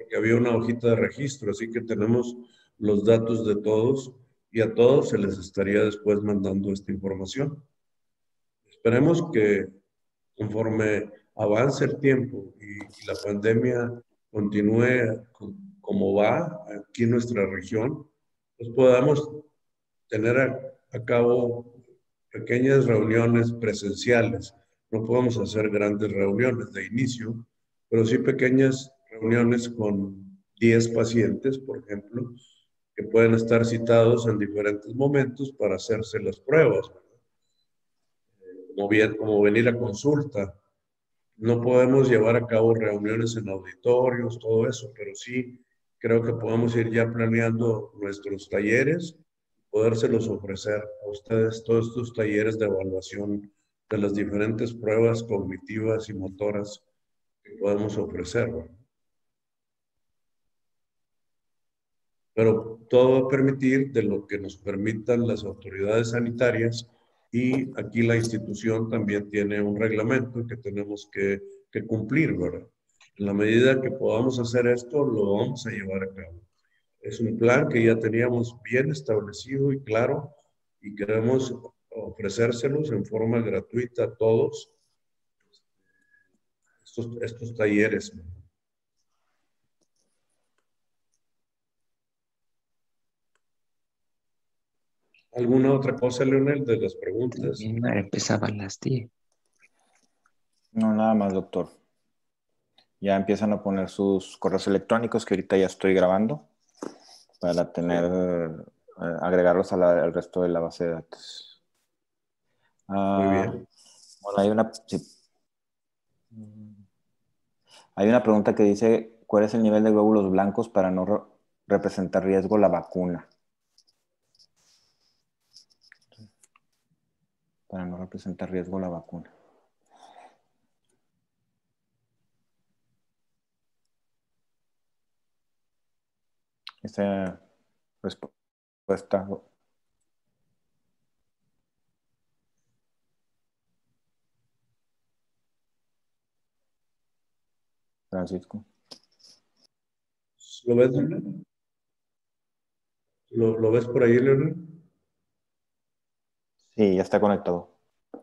Speaker 1: que había una hojita de registro, así que tenemos los datos de todos y a todos se les estaría después mandando esta información. Esperemos que conforme avance el tiempo y, la pandemia continúe como va aquí en nuestra región, pues podamos tener a, a cabo pequeñas reuniones presenciales. No podemos hacer grandes reuniones de inicio, pero sí pequeñas reuniones con 10 pacientes, por ejemplo, que pueden estar citados en diferentes momentos para hacerse las pruebas. Como, venir a consulta. No podemos llevar a cabo reuniones en auditorios, todo eso, pero sí creo que podemos ir ya planeando nuestros talleres, podérselos ofrecer a ustedes todos estos talleres de evaluación de las diferentes pruebas cognitivas y motoras que podemos ofrecer. pero todo va a permitir de lo que nos permitan las autoridades sanitarias y aquí la institución también tiene un reglamento que tenemos que, que cumplir, ¿verdad? En la medida que podamos hacer esto, lo vamos a llevar a cabo. Es un plan que ya teníamos bien establecido y claro y queremos ofrecérselos en forma gratuita a todos estos, estos talleres. ¿Alguna otra cosa, Leonel, de las preguntas?
Speaker 4: Empezaban las 10.
Speaker 3: No, nada más, doctor. ya empiezan a poner sus correos electrónicos que ahorita ya estoy grabando para tener, eh, agregarlos al resto de la base de datos.
Speaker 1: Muy ah, bien.
Speaker 3: Bueno, hay una, hay una pregunta que dice, ¿cuál es el nivel de glóbulos blancos para no representar riesgo la vacuna? Para no representar riesgo la vacuna. Esta respuesta. Francisco.
Speaker 1: ¿Lo ves, ¿Lo, ¿Lo, ves por ahí, Leonel?
Speaker 3: Sí, ya está conectado. Ah,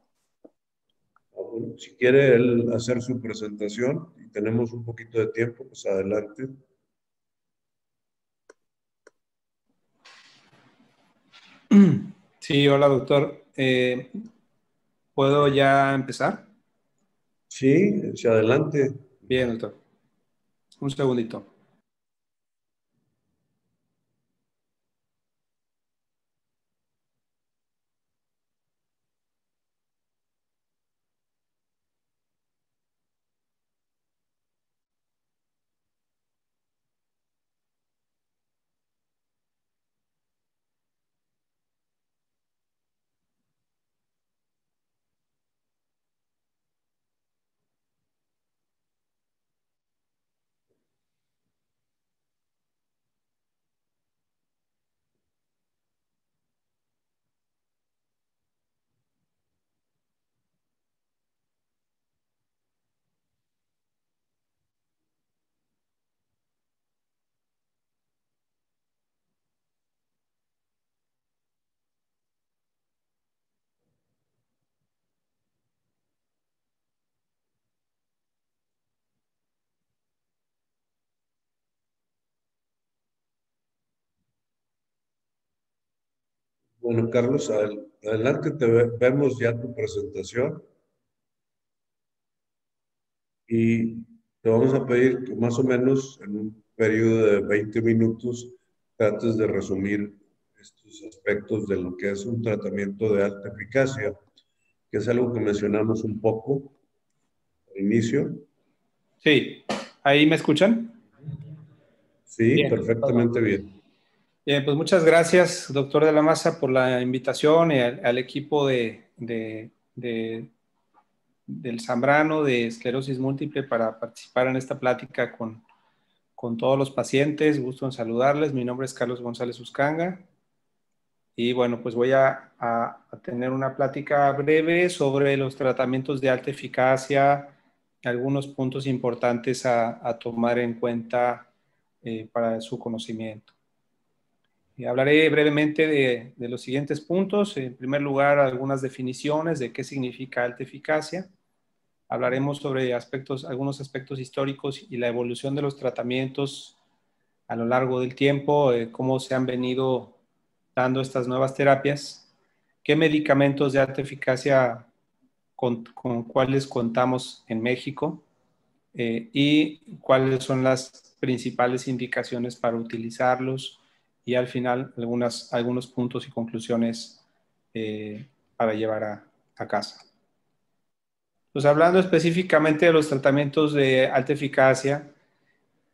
Speaker 1: si quiere él hacer su presentación y tenemos un poquito de tiempo, pues adelante.
Speaker 4: Sí, hola doctor. Eh, ¿Puedo ya empezar?
Speaker 1: Sí, hacia adelante.
Speaker 4: Bien, doctor. Un segundito.
Speaker 1: Bueno, Carlos, adelante te vemos ya tu presentación. Y te vamos a pedir que más o menos en un periodo de 20 minutos trates de resumir estos aspectos de lo que es un tratamiento de alta eficacia, que es algo que mencionamos un poco al inicio.
Speaker 4: Sí, ¿ahí me escuchan?
Speaker 1: Sí, perfectamente bien.
Speaker 4: Bien, pues muchas gracias, doctor de la Maza, por la invitación y al, equipo de, del Zambrano de esclerosis múltiple para participar en esta plática con, todos los pacientes. Gusto en saludarles. Mi nombre es Carlos González Uscanga. Y bueno, pues voy a, tener una plática breve sobre los tratamientos de alta eficacia, algunos puntos importantes a, tomar en cuenta eh, para su conocimiento hablaré brevemente de, los siguientes puntos. En primer lugar, algunas definiciones de qué significa alta eficacia. Hablaremos sobre aspectos, algunos aspectos históricos y la evolución de los tratamientos a lo largo del tiempo, cómo se han venido dando estas nuevas terapias, qué medicamentos de alta eficacia con, cuáles contamos en México eh, y cuáles son las principales indicaciones para utilizarlos y al final algunas, algunos puntos y conclusiones eh, para llevar a, casa. Pues hablando específicamente de los tratamientos de alta eficacia,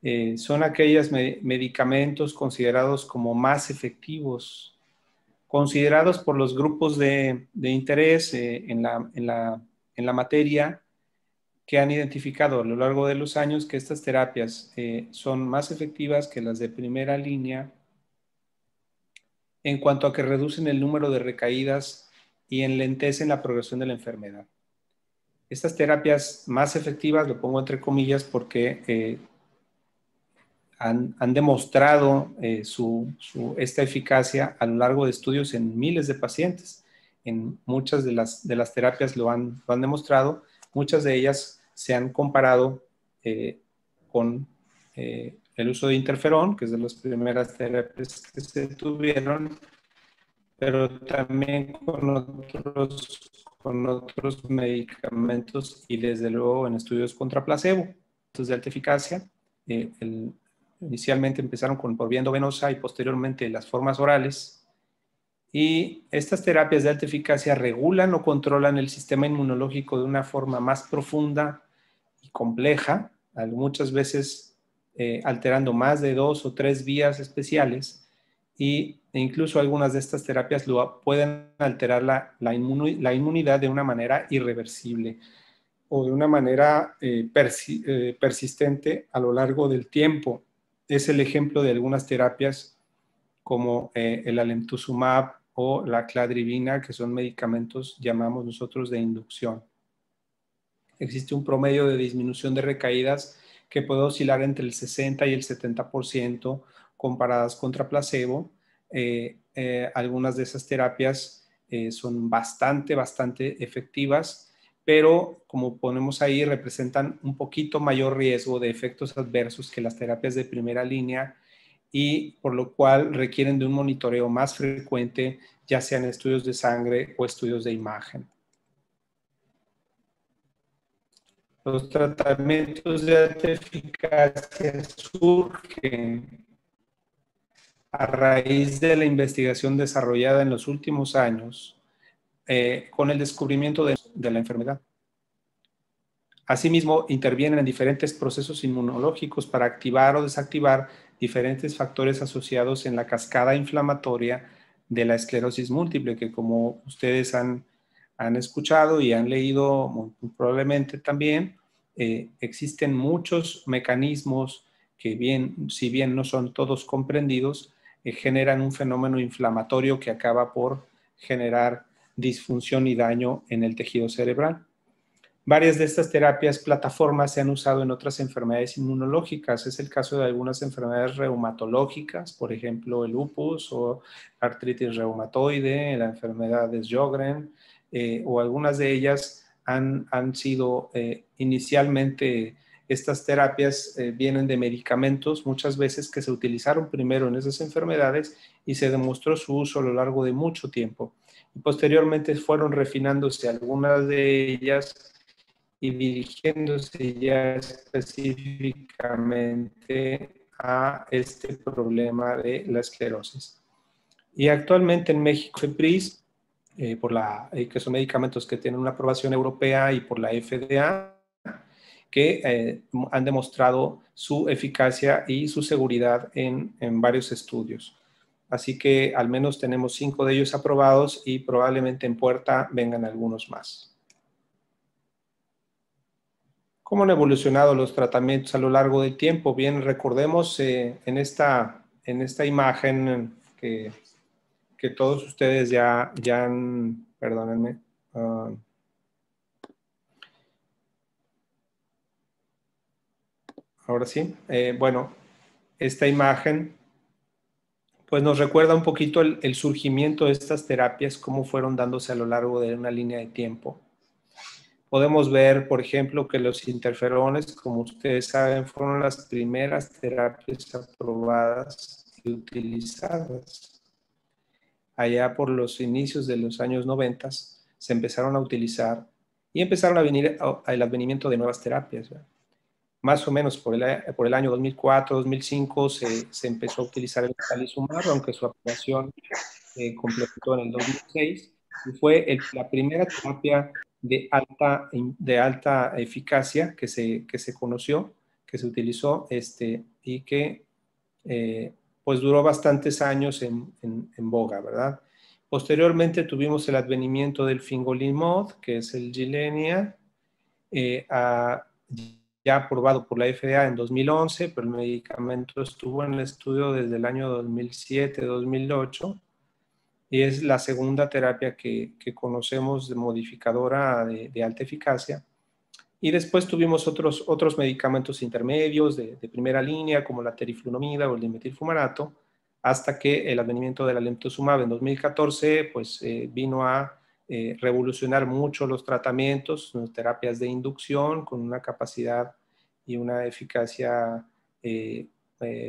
Speaker 4: eh, son aquellos medicamentos considerados como más efectivos, considerados por los grupos de, interés eh, en, la, en, la, en, la, materia que han identificado a lo largo de los años que estas terapias son más efectivas que las de primera línea en cuanto a que reducen el número de recaídas y enlentecen la progresión de la enfermedad. Estas terapias más efectivas, lo pongo entre comillas, porque eh, han, demostrado eh, esta eficacia a lo largo de estudios en miles de pacientes. En muchas de las, de las terapias lo han, han demostrado, muchas de ellas se han comparado eh, con el uso de interferón, que es de las primeras terapias que se tuvieron, pero también con otros, con otros medicamentos y desde luego en estudios contra placebo. de alta eficacia. inicialmente empezaron con por vía endovenosa y posteriormente las formas orales. Y estas terapias de alta eficacia regulan o controlan el sistema inmunológico de una forma más profunda y compleja, muchas veces eh, alterando más de dos o tres vías especiales y, e incluso algunas de estas terapias pueden alterar la, la, inmunidad de una manera irreversible o de una manera eh, eh, persistente a lo largo del tiempo. Es el ejemplo de algunas terapias como el alemtuzumab o la cladribina, que son medicamentos, llamamos nosotros, de inducción. Existe un promedio de disminución de recaídas que puede oscilar entre el 60 y el 70% comparadas contra placebo. Eh, eh, algunas de esas terapias eh, son bastante, bastante efectivas, pero como ponemos ahí, representan un poquito mayor riesgo de efectos adversos que las terapias de primera línea y por lo cual requieren de un monitoreo más frecuente, ya sean estudios de sangre o estudios de imagen. Los tratamientos de alta eficacia surgen a raíz de la investigación desarrollada en los últimos años eh, con el descubrimiento de, la enfermedad. Asimismo, intervienen en diferentes procesos inmunológicos para activar o desactivar diferentes factores asociados en la cascada inflamatoria de la esclerosis múltiple, que como ustedes han, han escuchado y han leído probablemente también, eh, existen muchos mecanismos que bien, si bien no son todos comprendidos, eh, generan un fenómeno inflamatorio que acaba por generar disfunción y daño en el tejido cerebral. Varias de estas terapias plataformas se han usado en otras enfermedades inmunológicas. Es el caso de algunas enfermedades reumatológicas, por ejemplo, el lupus o artritis reumatoide, la enfermedad de Sjögren, eh, o algunas de ellas han, han sido eh, inicialmente, estas terapias eh, vienen de medicamentos muchas veces que se utilizaron primero en esas enfermedades y se demostró su uso a lo largo de mucho tiempo. Y posteriormente fueron refinándose algunas de ellas y dirigiéndose ya específicamente a este problema de la esclerosis. Y actualmente en México, eh, por la, eh, que son medicamentos que tienen una aprobación europea y por la FDA, que eh, han demostrado su eficacia y su seguridad en, en varios estudios. Así que al menos tenemos cinco de ellos aprobados y probablemente en puerta vengan algunos más. ¿Cómo han evolucionado los tratamientos a lo largo del tiempo? Bien, recordemos eh, en, esta, en esta imagen que, que todos ustedes ya, ya han, perdónenme, ah, ahora sí, eh, bueno, esta imagen pues nos recuerda un poquito el surgimiento de estas terapias, cómo fueron dándose a lo largo de una línea de tiempo. Podemos ver, por ejemplo, que los interferones, como ustedes saben, fueron las primeras terapias aprobadas y utilizadas. Allá por los inicios de los años 90 se empezaron a utilizar y empezaron a venir el advenimiento de nuevas terapias. Más o menos por el, por el año 2004, 2005 se, se empezó a utilizar el talizumab, aunque su aplicación eh, completó en el 2006 y fue la primera terapia de alta, de alta eficacia que se, que se conoció, que se utilizó este, y que eh, pues duró bastantes años en, boga, ¿verdad? Posteriormente tuvimos el advenimiento del fingolimod, que es el Gilenia, eh, ya aprobado por la FDA en 2011, pero el medicamento estuvo en el estudio desde el año 2007-2008 y es la segunda terapia que, conocemos de modificadora de, alta eficacia. Y después tuvimos otros, otros medicamentos intermedios de, primera línea, como la teriflunomida o el dimetilfumarato, hasta que el advenimiento de la lemtuzumab en 2014 pues, eh, vino a eh, revolucionar mucho los tratamientos, las terapias de inducción con una capacidad y una eficacia eh,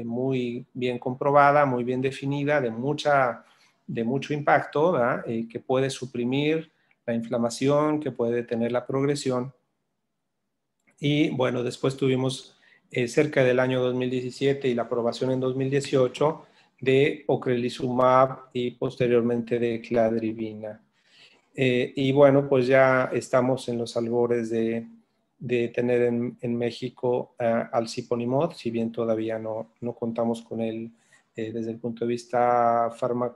Speaker 4: muy bien comprobada, muy bien definida, de mucha de mucho impacto, eh, que puede suprimir la inflamación, que puede detener la progresión Y bueno, después tuvimos eh, cerca del año 2017 y la aprobación en 2018 de ocrelizumab y posteriormente de cladribina. Eh, y bueno, pues ya estamos en los albores de, de tener en, en México uh, al ciponimod, si bien todavía no, no contamos con él eh, desde el punto de vista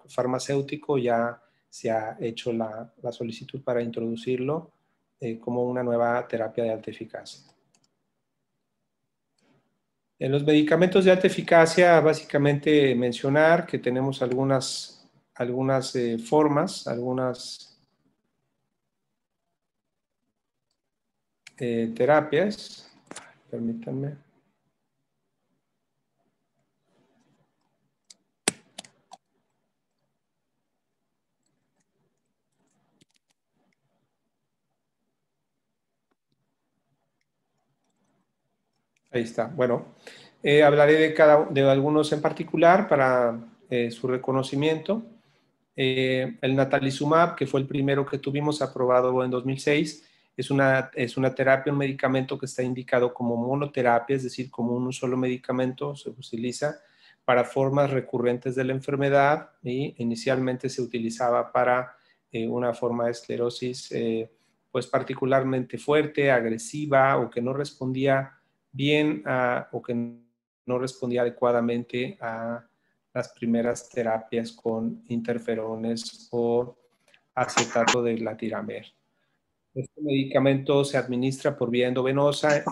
Speaker 4: farmacéutico, ya se ha hecho la, la solicitud para introducirlo eh, como una nueva terapia de alta eficacia. En los medicamentos de alta eficacia, básicamente mencionar que tenemos algunas, algunas eh, formas, algunas eh, terapias. Permítanme. Ahí está. Bueno, eh, hablaré de, cada, de algunos en particular para eh, su reconocimiento. Eh, el natalizumab, que fue el primero que tuvimos aprobado en 2006, es una, es una terapia, un medicamento que está indicado como monoterapia, es decir, como un solo medicamento se utiliza para formas recurrentes de la enfermedad y inicialmente se utilizaba para una forma de esclerosis pues particularmente fuerte, agresiva o que no respondía bien o que no respondía adecuadamente a las primeras terapias con interferones o acetato de latiramer. Este medicamento se administra por vía endovenosa, eh,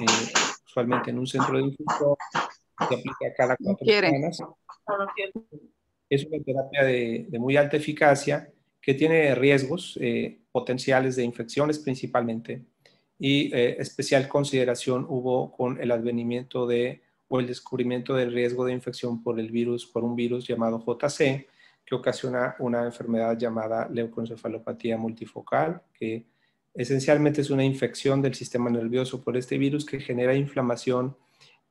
Speaker 4: usualmente en un centro de infusión, se aplica cada cuatro semanas. Es una terapia de, muy alta eficacia que tiene riesgos eh, potenciales de infecciones principalmente, y eh, especial consideración hubo con el advenimiento de o el descubrimiento del riesgo de infección por el virus, por un virus llamado JC, que ocasiona una enfermedad llamada leucoencefalopatía multifocal, que esencialmente es una infección del sistema nervioso por este virus que genera inflamación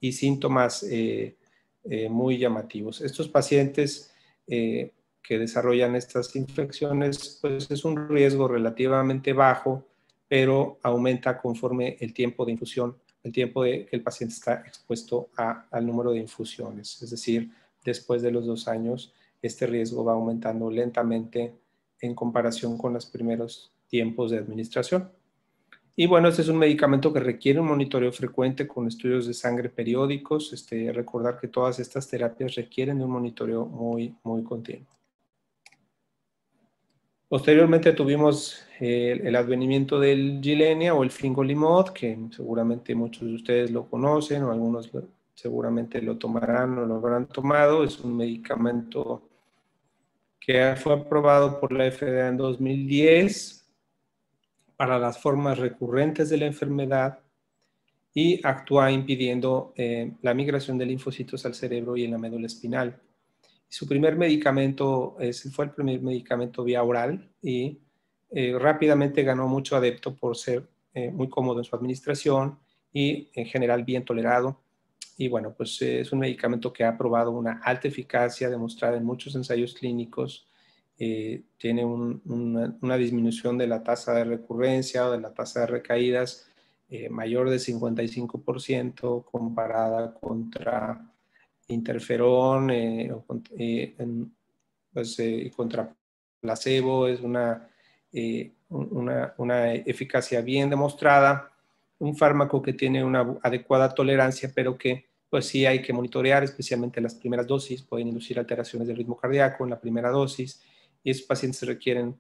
Speaker 4: y síntomas eh, eh, muy llamativos. Estos pacientes que desarrollan estas infecciones, pues es un riesgo relativamente bajo pero aumenta conforme el tiempo de infusión, el tiempo de que el paciente está expuesto al número de infusiones. Es decir, después de los dos años, este riesgo va aumentando lentamente en comparación con los primeros tiempos de administración. Y bueno, este es un medicamento que requiere un monitoreo frecuente con estudios de sangre periódicos. Este, recordar que todas estas terapias requieren un monitoreo muy, muy continuo. Posteriormente tuvimos el, advenimiento del Gilenia o el Fingolimod, que seguramente muchos de ustedes lo conocen o algunos seguramente lo tomarán o lo habrán tomado. Es un medicamento que fue aprobado por la FDA en 2010 para las formas recurrentes de la enfermedad y actúa impidiendo eh, la migración de linfocitos al cerebro y en la médula espinal. Su primer medicamento fue el primer medicamento vía oral y eh, rápidamente ganó mucho adepto por ser eh, muy cómodo en su administración y en general bien tolerado. Y bueno, pues eh, es un medicamento que ha probado una alta eficacia demostrada en muchos ensayos clínicos. tiene una, una, disminución de la tasa de recurrencia o de la tasa de recaídas mayor de 55% comparada contra interferón eh, eh, pues, eh, contra placebo es una, una, una, eficacia bien demostrada, un fármaco que tiene una adecuada tolerancia, pero que pues sí hay que monitorear, especialmente las primeras dosis, pueden inducir alteraciones del ritmo cardíaco en la primera dosis, y esos pacientes requieren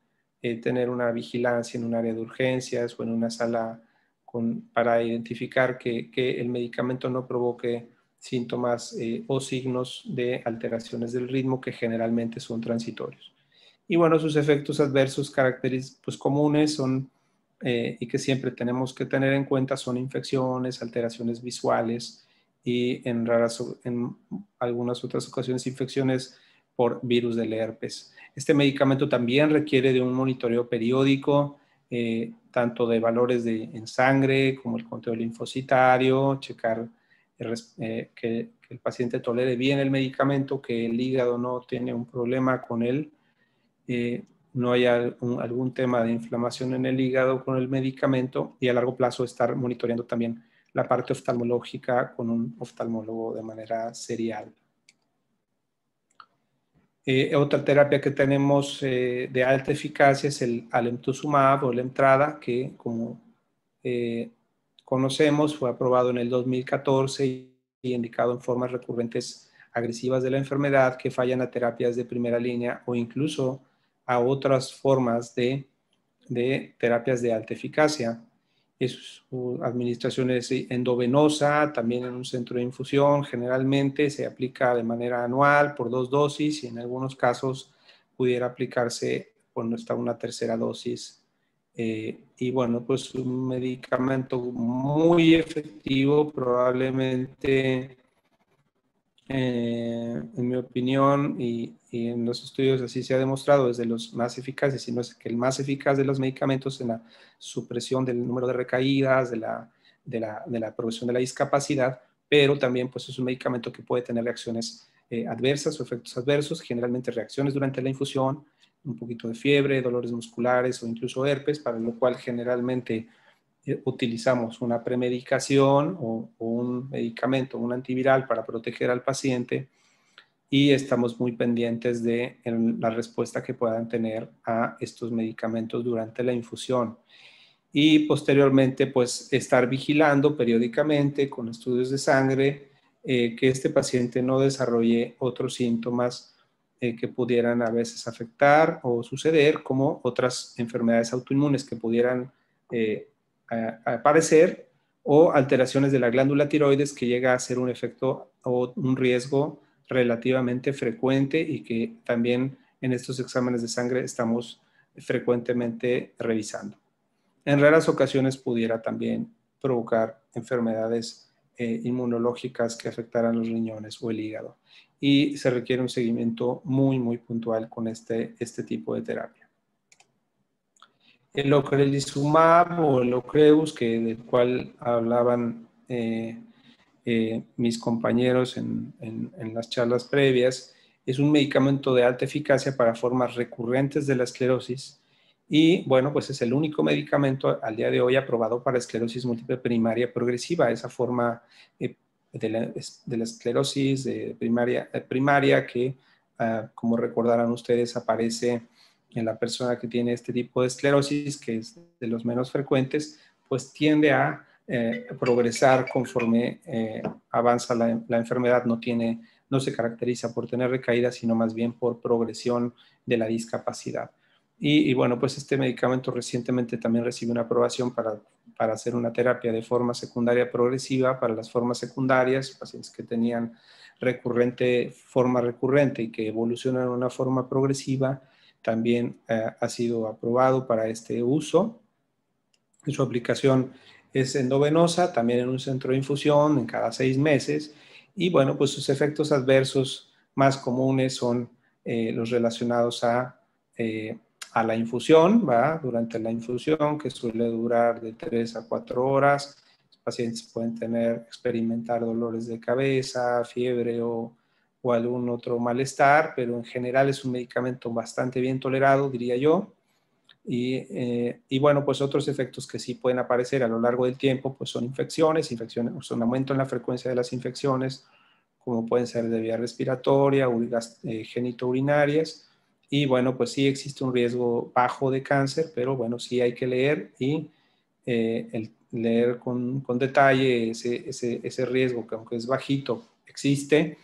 Speaker 4: tener una vigilancia en un área de urgencias o en una sala con, para identificar que, que el medicamento no provoque síntomas eh, o signos de alteraciones del ritmo que generalmente son transitorios. Y bueno, sus efectos adversos característicos pues, comunes son eh, y que siempre tenemos que tener en cuenta son infecciones, alteraciones visuales y en raras, en algunas otras ocasiones infecciones por virus del herpes. Este medicamento también requiere de un monitoreo periódico, eh, tanto de valores de, en sangre como el conteo linfocitario, checar eh, que, el paciente tolere bien el medicamento, que el hígado no tiene un problema con él, eh, no haya algún tema de inflamación en el hígado con el medicamento y a largo plazo estar monitoreando también la parte oftalmológica con un oftalmólogo de manera serial. Eh, otra terapia que tenemos eh, de alta eficacia es el alemtuzumab o la entrada, que como eh, conocemos fue aprobado en el 2014 y, indicado en formas recurrentes agresivas de la enfermedad que fallan a terapias de primera línea o incluso a otras formas de, terapias de alta eficacia su administración es endovenosa, también en un centro de infusión. Generalmente se aplica de manera anual por dos dosis y en algunos casos pudiera aplicarse cuando está una tercera dosis. Eh, y bueno, pues un medicamento muy efectivo, probablemente eh, en mi opinión, y, en los estudios así se ha demostrado, desde los más eficaces, sino es que el más eficaz de los medicamentos en la supresión del número de recaídas, de la, de la, de la progresión de la discapacidad, pero también pues es un medicamento que puede tener reacciones eh, adversas o efectos adversos, generalmente reacciones durante la infusión, un poquito de fiebre, dolores musculares o incluso herpes, para lo cual generalmente eh, utilizamos una premedicación o, un medicamento, un antiviral para proteger al paciente y estamos muy pendientes de la respuesta que puedan tener a estos medicamentos durante la infusión. Y posteriormente, pues estar vigilando periódicamente con estudios de sangre eh, que este paciente no desarrolle otros síntomas eh, que pudieran a veces afectar o suceder, como otras enfermedades autoinmunes que pudieran aparecer o alteraciones de la glándula tiroides que llega a ser un efecto o un riesgo relativamente frecuente y que también en estos exámenes de sangre estamos frecuentemente revisando. En raras ocasiones pudiera también provocar enfermedades eh, inmunológicas que afectaran los riñones o el hígado. Y se requiere un seguimiento muy, muy puntual con este, este tipo de terapia el ocrelizumab o el ocreus, que, del cual hablaban eh, eh, mis compañeros en, las charlas previas, es un medicamento de alta eficacia para formas recurrentes de la esclerosis y bueno, pues es el único medicamento al día de hoy aprobado para esclerosis múltiple primaria progresiva, esa forma eh, de, la, esclerosis primaria, primaria que, ah, como recordarán ustedes, aparece en la persona que tiene este tipo de esclerosis, que es de los menos frecuentes, pues tiende a eh, progresar conforme eh, avanza la, enfermedad, no, tiene, no se caracteriza por tener recaídas, sino más bien por progresión de la discapacidad. Y, bueno, pues este medicamento recientemente también recibe una aprobación para, para hacer una terapia de forma secundaria progresiva para las formas secundarias, pacientes que tenían recurrente, forma recurrente y que evolucionan en una forma progresiva también eh, ha sido aprobado para este uso. Su aplicación es endovenosa, también en un centro de infusión en cada seis meses. Y bueno, pues sus efectos adversos más comunes son eh, los relacionados a, eh, a la infusión, ¿va? durante la infusión, que suele durar de tres a cuatro horas. Los pacientes pueden tener, experimentar dolores de cabeza, fiebre o o algún otro malestar, pero en general es un medicamento bastante bien tolerado, diría yo. Y, eh, y, bueno, pues otros efectos que sí pueden aparecer a lo largo del tiempo, pues son infecciones, infecciones, son aumento en la frecuencia de las infecciones, como pueden ser de vía respiratoria, eh, genitourinarias. Y bueno, pues sí existe un riesgo bajo de cáncer, pero bueno, sí hay que leer y eh, el, leer con, con detalle ese, ese, ese riesgo que aunque es bajito, existe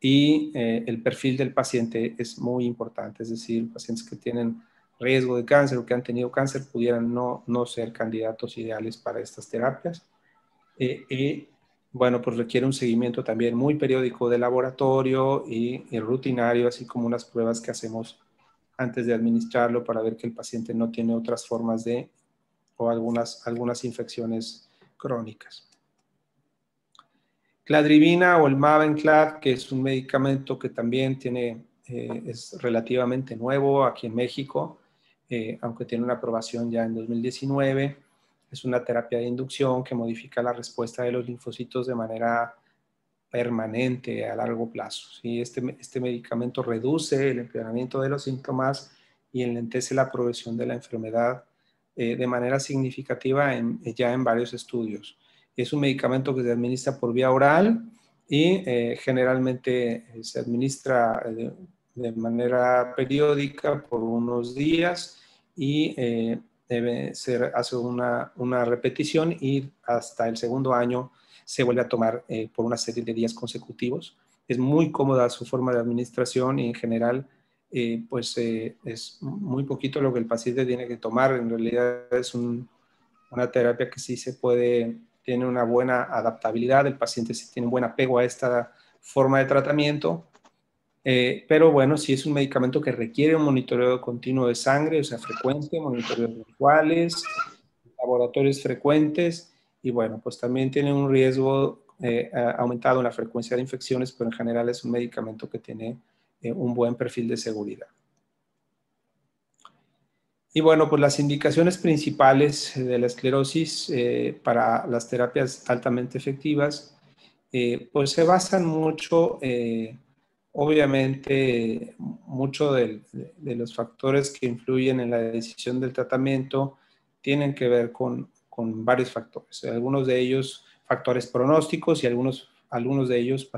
Speaker 4: y eh, el perfil del paciente es muy importante, es decir, pacientes que tienen riesgo de cáncer o que han tenido cáncer pudieran no, no ser candidatos ideales para estas terapias. Eh, y bueno, pues requiere un seguimiento también muy periódico de laboratorio y, rutinario, así como unas pruebas que hacemos antes de administrarlo para ver que el paciente no tiene otras formas de o algunas, algunas infecciones crónicas. Cladribina o el Mavenclad, que es un medicamento que también tiene, eh, es relativamente nuevo aquí en México, eh, aunque tiene una aprobación ya en 2019. Es una terapia de inducción que modifica la respuesta de los linfocitos de manera permanente a largo plazo. ¿sí? Este, este medicamento reduce el empeoramiento de los síntomas y enlentece la progresión de la enfermedad eh, de manera significativa ya en varios estudios. Es un medicamento que se administra por vía oral y generalmente se administra de, manera periódica por unos días y debe ser, hace una, una, repetición y hasta el segundo año se vuelve a tomar eh, por una serie de días consecutivos. Es muy cómoda su forma de administración y en general eh, pues eh, es muy poquito lo que el paciente tiene que tomar. En realidad es una terapia que sí se puede, tiene una buena adaptabilidad, el paciente sí tiene un buen apego a esta forma de tratamiento eh, pero bueno, si es un medicamento que requiere un monitoreo continuo de sangre, o sea, frecuente, monitoreos virtuales, laboratorios frecuentes, y bueno, pues también tiene un riesgo eh, aumentado en la frecuencia de infecciones, pero en general es un medicamento que tiene eh, un buen perfil de seguridad. Y bueno, pues las indicaciones principales de la esclerosis para las terapias altamente efectivas, pues se basan mucho Obviamente, muchos de, los factores que influyen en la decisión del tratamiento tienen que ver con, varios factores. Algunos de ellos factores pronósticos y algunos, algunos de ellos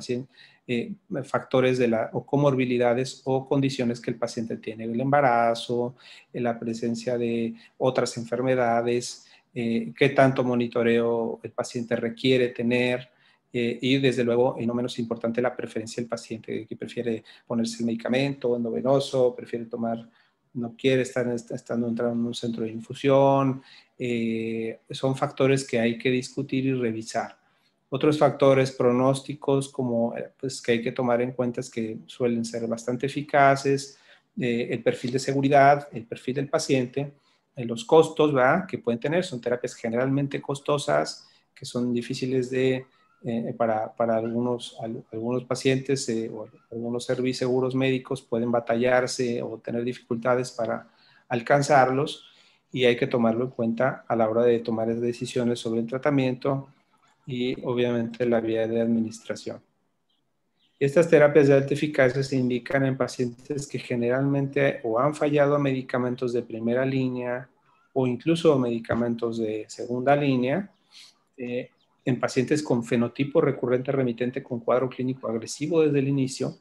Speaker 4: eh, factores de la, o comorbilidades o condiciones que el paciente tiene, el embarazo, eh, la presencia de otras enfermedades, eh, qué tanto monitoreo el paciente requiere tener, y desde luego, y no menos importante, la preferencia del paciente, que prefiere ponerse el medicamento endovenoso, prefiere tomar, no quiere estar estando entrando en un centro de infusión. Eh, son factores que hay que discutir y revisar. Otros factores pronósticos como eh, pues, que hay que tomar en cuenta es que suelen ser bastante eficaces, el perfil de seguridad, el perfil del paciente, los costos ¿verdad? que pueden tener. Son terapias generalmente costosas, que son difíciles de eh, para, para, algunos, algunos pacientes eh, o algunos servicios seguros médicos pueden batallarse o tener dificultades para alcanzarlos y hay que tomarlo en cuenta a la hora de tomar decisiones sobre el tratamiento y obviamente la vía de administración. Estas terapias de alta eficacia se indican en pacientes que generalmente o han fallado a medicamentos de primera línea o incluso medicamentos de segunda línea eh, en pacientes con fenotipo recurrente remitente con cuadro clínico agresivo desde el inicio,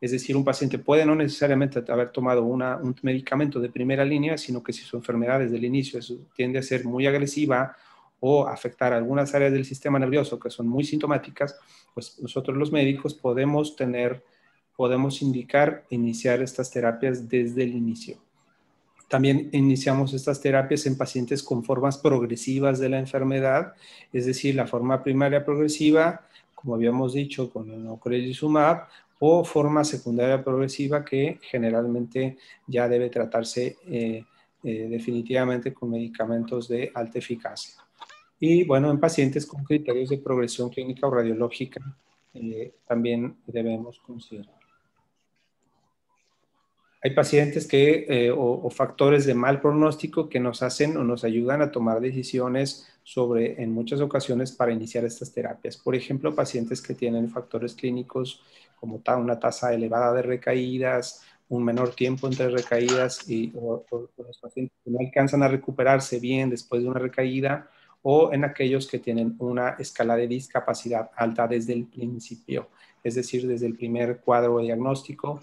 Speaker 4: es decir, un paciente puede no necesariamente haber tomado un medicamento de primera línea, sino que si su enfermedad desde el inicio tiende a ser muy agresiva o afectar algunas áreas del sistema nervioso que son muy sintomáticas, pues nosotros los médicos podemos tener, podemos indicar iniciar estas terapias desde el inicio. También iniciamos estas terapias en pacientes con formas progresivas de la enfermedad, es decir, la forma primaria progresiva, como habíamos dicho con el ocrelizumab, o forma secundaria progresiva que generalmente ya debe tratarse eh, eh, definitivamente con medicamentos de alta eficacia. Y bueno, en pacientes con criterios de progresión clínica o radiológica eh, también debemos considerar. Hay pacientes que, eh, o, factores de mal pronóstico que nos hacen o nos ayudan a tomar decisiones sobre, en muchas ocasiones, para iniciar estas terapias. Por ejemplo, pacientes que tienen factores clínicos como una tasa elevada de recaídas, un menor tiempo entre recaídas y o, los pacientes que no alcanzan a recuperarse bien después de una recaída o en aquellos que tienen una escala de discapacidad alta desde el principio, es decir, desde el primer cuadro diagnóstico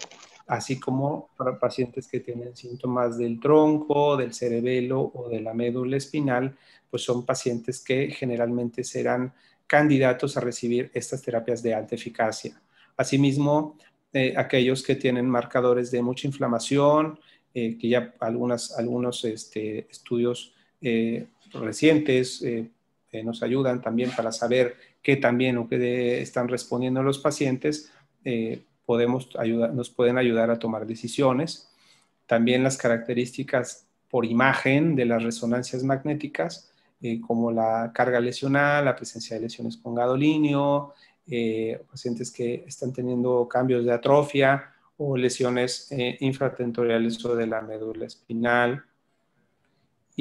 Speaker 4: así como para pacientes que tienen síntomas del tronco, del cerebelo o de la médula espinal, pues son pacientes que generalmente serán candidatos a recibir estas terapias de alta eficacia. Asimismo, eh, aquellos que tienen marcadores de mucha inflamación, eh, que ya algunas, algunos este, estudios eh, recientes nos ayudan también para saber qué también o qué están respondiendo los pacientes, podemos ayudar, nos pueden ayudar a tomar decisiones. También las características por imagen de las resonancias magnéticas, eh, como la carga lesional, la presencia de lesiones con gadolinio, eh, pacientes que están teniendo cambios de atrofia o lesiones eh, infratentoriales o de la médula espinal,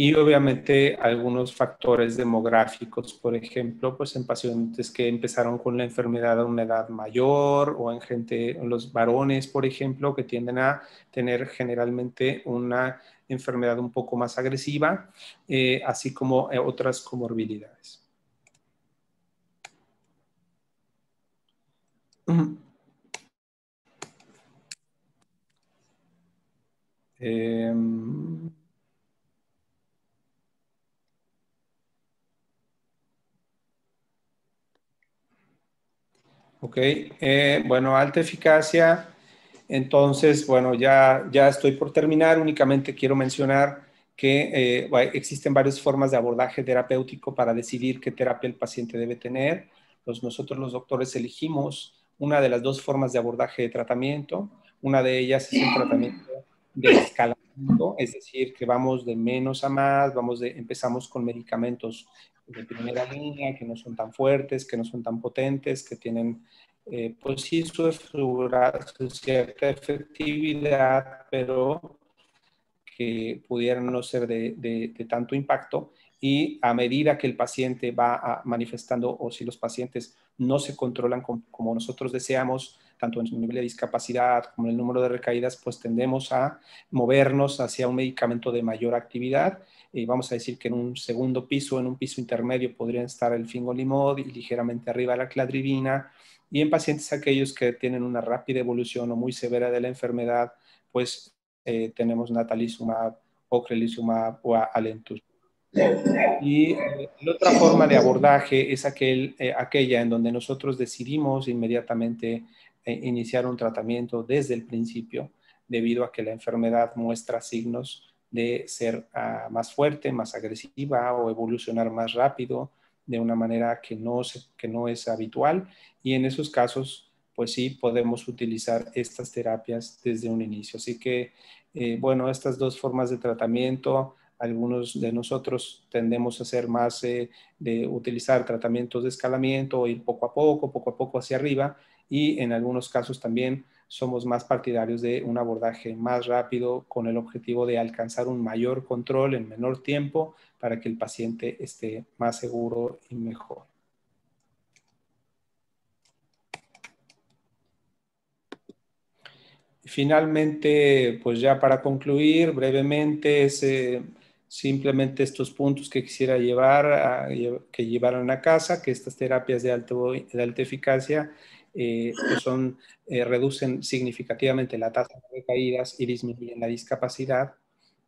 Speaker 4: y obviamente algunos factores demográficos, por ejemplo, pues en pacientes que empezaron con la enfermedad a una edad mayor o en gente, los varones, por ejemplo, que tienden a tener generalmente una enfermedad un poco más agresiva, eh, así como eh, otras comorbilidades. Eh, ok, eh, bueno, alta eficacia. Entonces, bueno, ya, ya estoy por terminar. Únicamente quiero mencionar que eh, existen varias formas de abordaje terapéutico para decidir qué terapia el paciente debe tener. nosotros los doctores elegimos una de las dos formas de abordaje de tratamiento. Una de ellas es el tratamiento de es decir, que vamos de menos a más, vamos de, empezamos con medicamentos de primera línea que no son tan fuertes, que no son tan potentes, que tienen eh, pues sí su, cierta efectividad, pero que pudieran no ser de, de, tanto impacto. Y a medida que el paciente va manifestando o si los pacientes no se controlan como nosotros deseamos, tanto en su nivel de discapacidad como en el número de recaídas, pues tendemos a movernos hacia un medicamento de mayor actividad. Y vamos a decir que en un segundo piso, en un piso intermedio, podrían estar el fingolimod y ligeramente arriba la cladribina. Y en pacientes aquellos que tienen una rápida evolución o muy severa de la enfermedad, pues eh, tenemos natalizumab, ocrelizumab o alentus. Y eh, la otra forma de abordaje es aquel, eh, aquella en donde nosotros decidimos inmediatamente eh, iniciar un tratamiento desde el principio, debido a que la enfermedad muestra signos de ser ah, más fuerte, más agresiva o evolucionar más rápido de una manera que no, que no es habitual. Y en esos casos, pues sí, podemos utilizar estas terapias desde un inicio. Así que, bueno, estas dos formas de tratamiento algunos de nosotros tendemos a ser más eh, de utilizar tratamientos de escalamiento, ir poco a poco, poco a poco hacia arriba y en algunos casos también somos más partidarios de un abordaje más rápido con el objetivo de alcanzar un mayor control en menor tiempo para que el paciente esté más seguro y mejor. Finalmente, pues ya para concluir brevemente, simplemente estos puntos que quisiera llevar, que llevaran a casa, que estas terapias de, alto, de alta eficacia eh, pues son, eh, reducen significativamente la tasa de recaídas y disminuyen la discapacidad.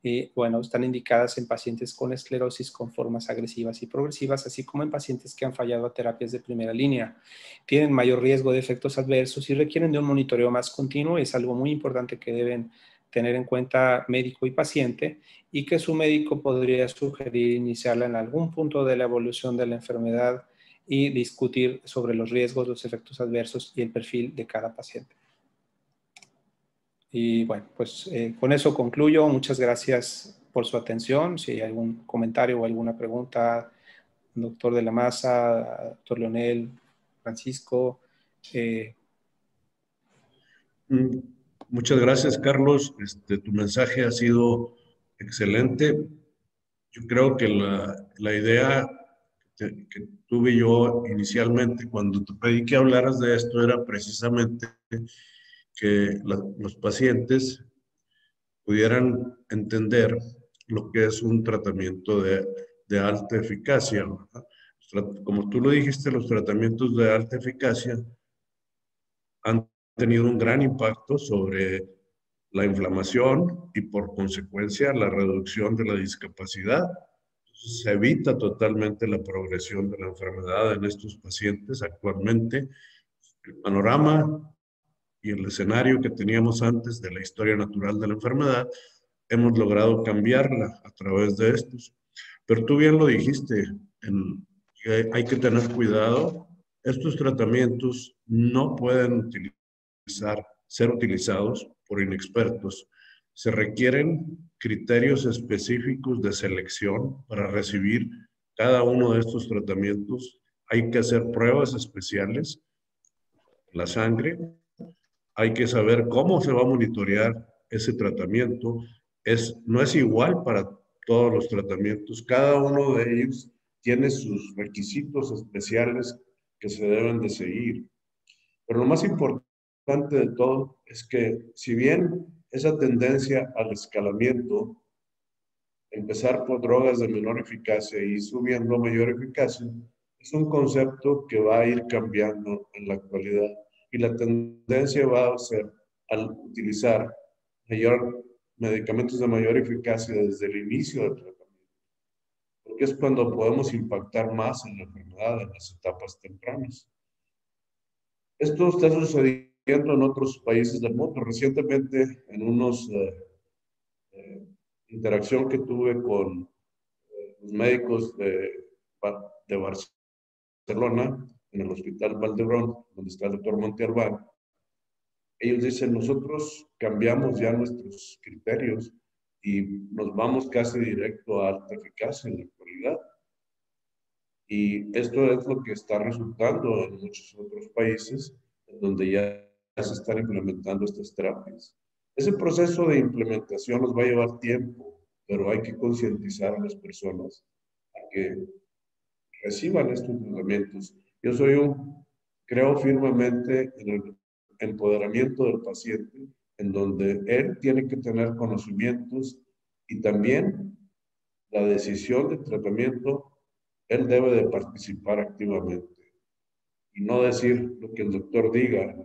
Speaker 4: Eh, bueno, están indicadas en pacientes con esclerosis con formas agresivas y progresivas, así como en pacientes que han fallado a terapias de primera línea. Tienen mayor riesgo de efectos adversos y requieren de un monitoreo más continuo. Es algo muy importante que deben tener en cuenta médico y paciente y que su médico podría sugerir iniciarla en algún punto de la evolución de la enfermedad y discutir sobre los riesgos, los efectos adversos y el perfil de cada paciente. Y bueno, pues eh, con eso concluyo. Muchas gracias por su atención. Si hay algún comentario o alguna pregunta, doctor de la Maza, doctor Leonel, Francisco. Eh,
Speaker 1: mm, Muchas gracias, Carlos. Este, tu mensaje ha sido excelente. Yo creo que la, la idea que, tuve yo inicialmente cuando te pedí que hablaras de esto era precisamente que los pacientes pudieran entender lo que es un tratamiento de, de alta eficacia. Como tú lo dijiste, los tratamientos de alta eficacia han tenido un gran impacto sobre la inflamación y por consecuencia la reducción de la discapacidad. Se evita totalmente la progresión de la enfermedad en estos pacientes actualmente. El panorama y el escenario que teníamos antes de la historia natural de la enfermedad, hemos logrado cambiarla a través de estos. Pero tú bien lo dijiste, en, hay que tener cuidado. Estos tratamientos no pueden utilizar ser utilizados por inexpertos. Se requieren criterios específicos de selección para recibir cada uno de estos tratamientos. Hay que hacer pruebas especiales, la sangre, hay que saber cómo se va a monitorear ese tratamiento. Es, no es igual para todos los tratamientos, cada uno de ellos tiene sus requisitos especiales que se deben de seguir. Pero lo más importante de todo es que si bien esa tendencia al escalamiento, empezar por drogas de menor eficacia y subiendo a mayor eficacia, es un concepto que va a ir cambiando en la actualidad. y la tendencia va a ser al utilizar mayor, medicamentos de mayor eficacia desde el inicio del tratamiento, porque es cuando podemos impactar más en la enfermedad en las etapas tempranas. Esto está sucediendo en otros países del mundo. Recientemente, en unos eh, eh, interacción que tuve con eh, los médicos de, de Barcelona, en el Hospital Valdebrón, donde está el doctor Montealbán, ellos dicen, nosotros cambiamos ya nuestros criterios y nos vamos casi directo a alta eficacia en la actualidad. Y esto es lo que está resultando en muchos otros países, donde ya se están implementando estas terapias. Ese proceso de implementación nos va a llevar tiempo, pero hay que concientizar a las personas a que reciban estos tratamientos. Yo soy un, creo firmemente en el empoderamiento del paciente, en donde él tiene que tener conocimientos y también la decisión de tratamiento, él debe de participar activamente y no decir lo que el doctor diga,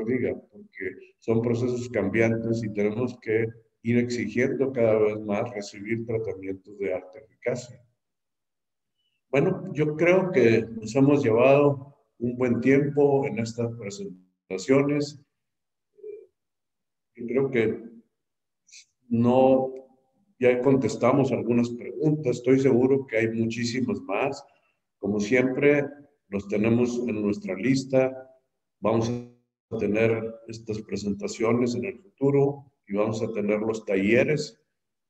Speaker 1: diga, porque son procesos cambiantes y tenemos que ir exigiendo cada vez más recibir tratamientos de alta eficacia. Bueno, yo creo que nos hemos llevado un buen tiempo en estas presentaciones. Yo creo que no, ya contestamos algunas preguntas, estoy seguro que hay muchísimas más. Como siempre, los tenemos en nuestra lista. Vamos a tener estas presentaciones en el futuro y vamos a tener los talleres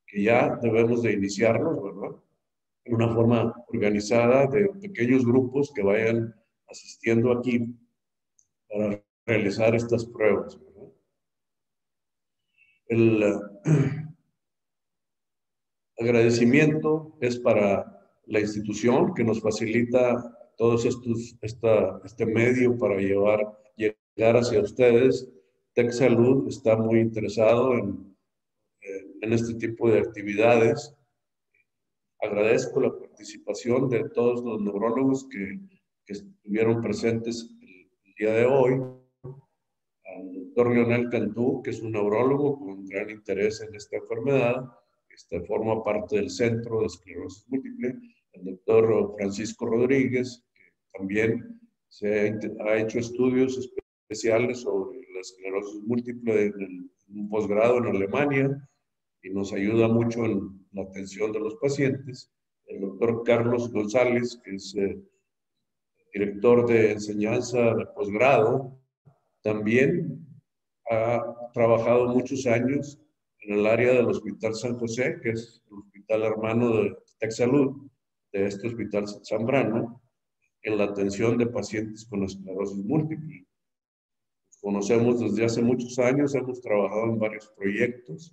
Speaker 1: que ya debemos de iniciarlos, ¿verdad? En una forma organizada de pequeños grupos que vayan asistiendo aquí para realizar estas pruebas. ¿verdad? El [clears throat] agradecimiento es para la institución que nos facilita esta, este medio para llevar hacia ustedes. Tech Salud está muy interesado en, este tipo de actividades. Agradezco la participación de todos los neurólogos que, que estuvieron presentes el, día de hoy. Al doctor Leonel Cantú, que es un neurólogo con gran interés en esta enfermedad, este, forma parte del Centro de Esclerosis Múltiple. El doctor Francisco Rodríguez, que también se ha, ha hecho estudios sobre la esclerosis múltiple en, un posgrado en Alemania y nos ayuda mucho en la atención de los pacientes. El doctor Carlos González, que es eh, director de enseñanza de posgrado, también ha trabajado muchos años en el área del Hospital San José, que es el hospital hermano de Texalud, de este Hospital Zambrano, en la atención de pacientes con esclerosis múltiple conocemos desde hace muchos años, hemos trabajado en varios proyectos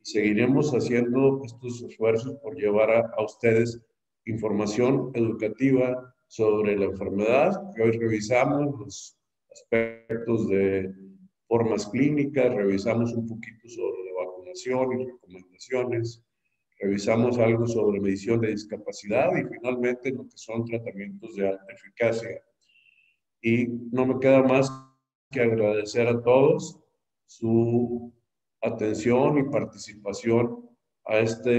Speaker 1: y seguiremos haciendo estos esfuerzos por llevar a, ustedes información educativa sobre la enfermedad, que hoy revisamos los aspectos de formas clínicas, revisamos un poquito sobre la vacunación y recomendaciones, revisamos algo sobre medición de discapacidad y finalmente lo que son tratamientos de alta eficacia. Y no me queda más que agradecer a todos su atención y participación a esta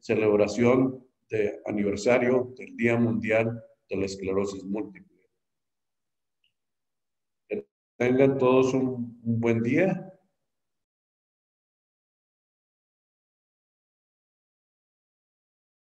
Speaker 1: celebración de aniversario del Día Mundial de la Esclerosis Múltiple. Que tengan todos un, un buen día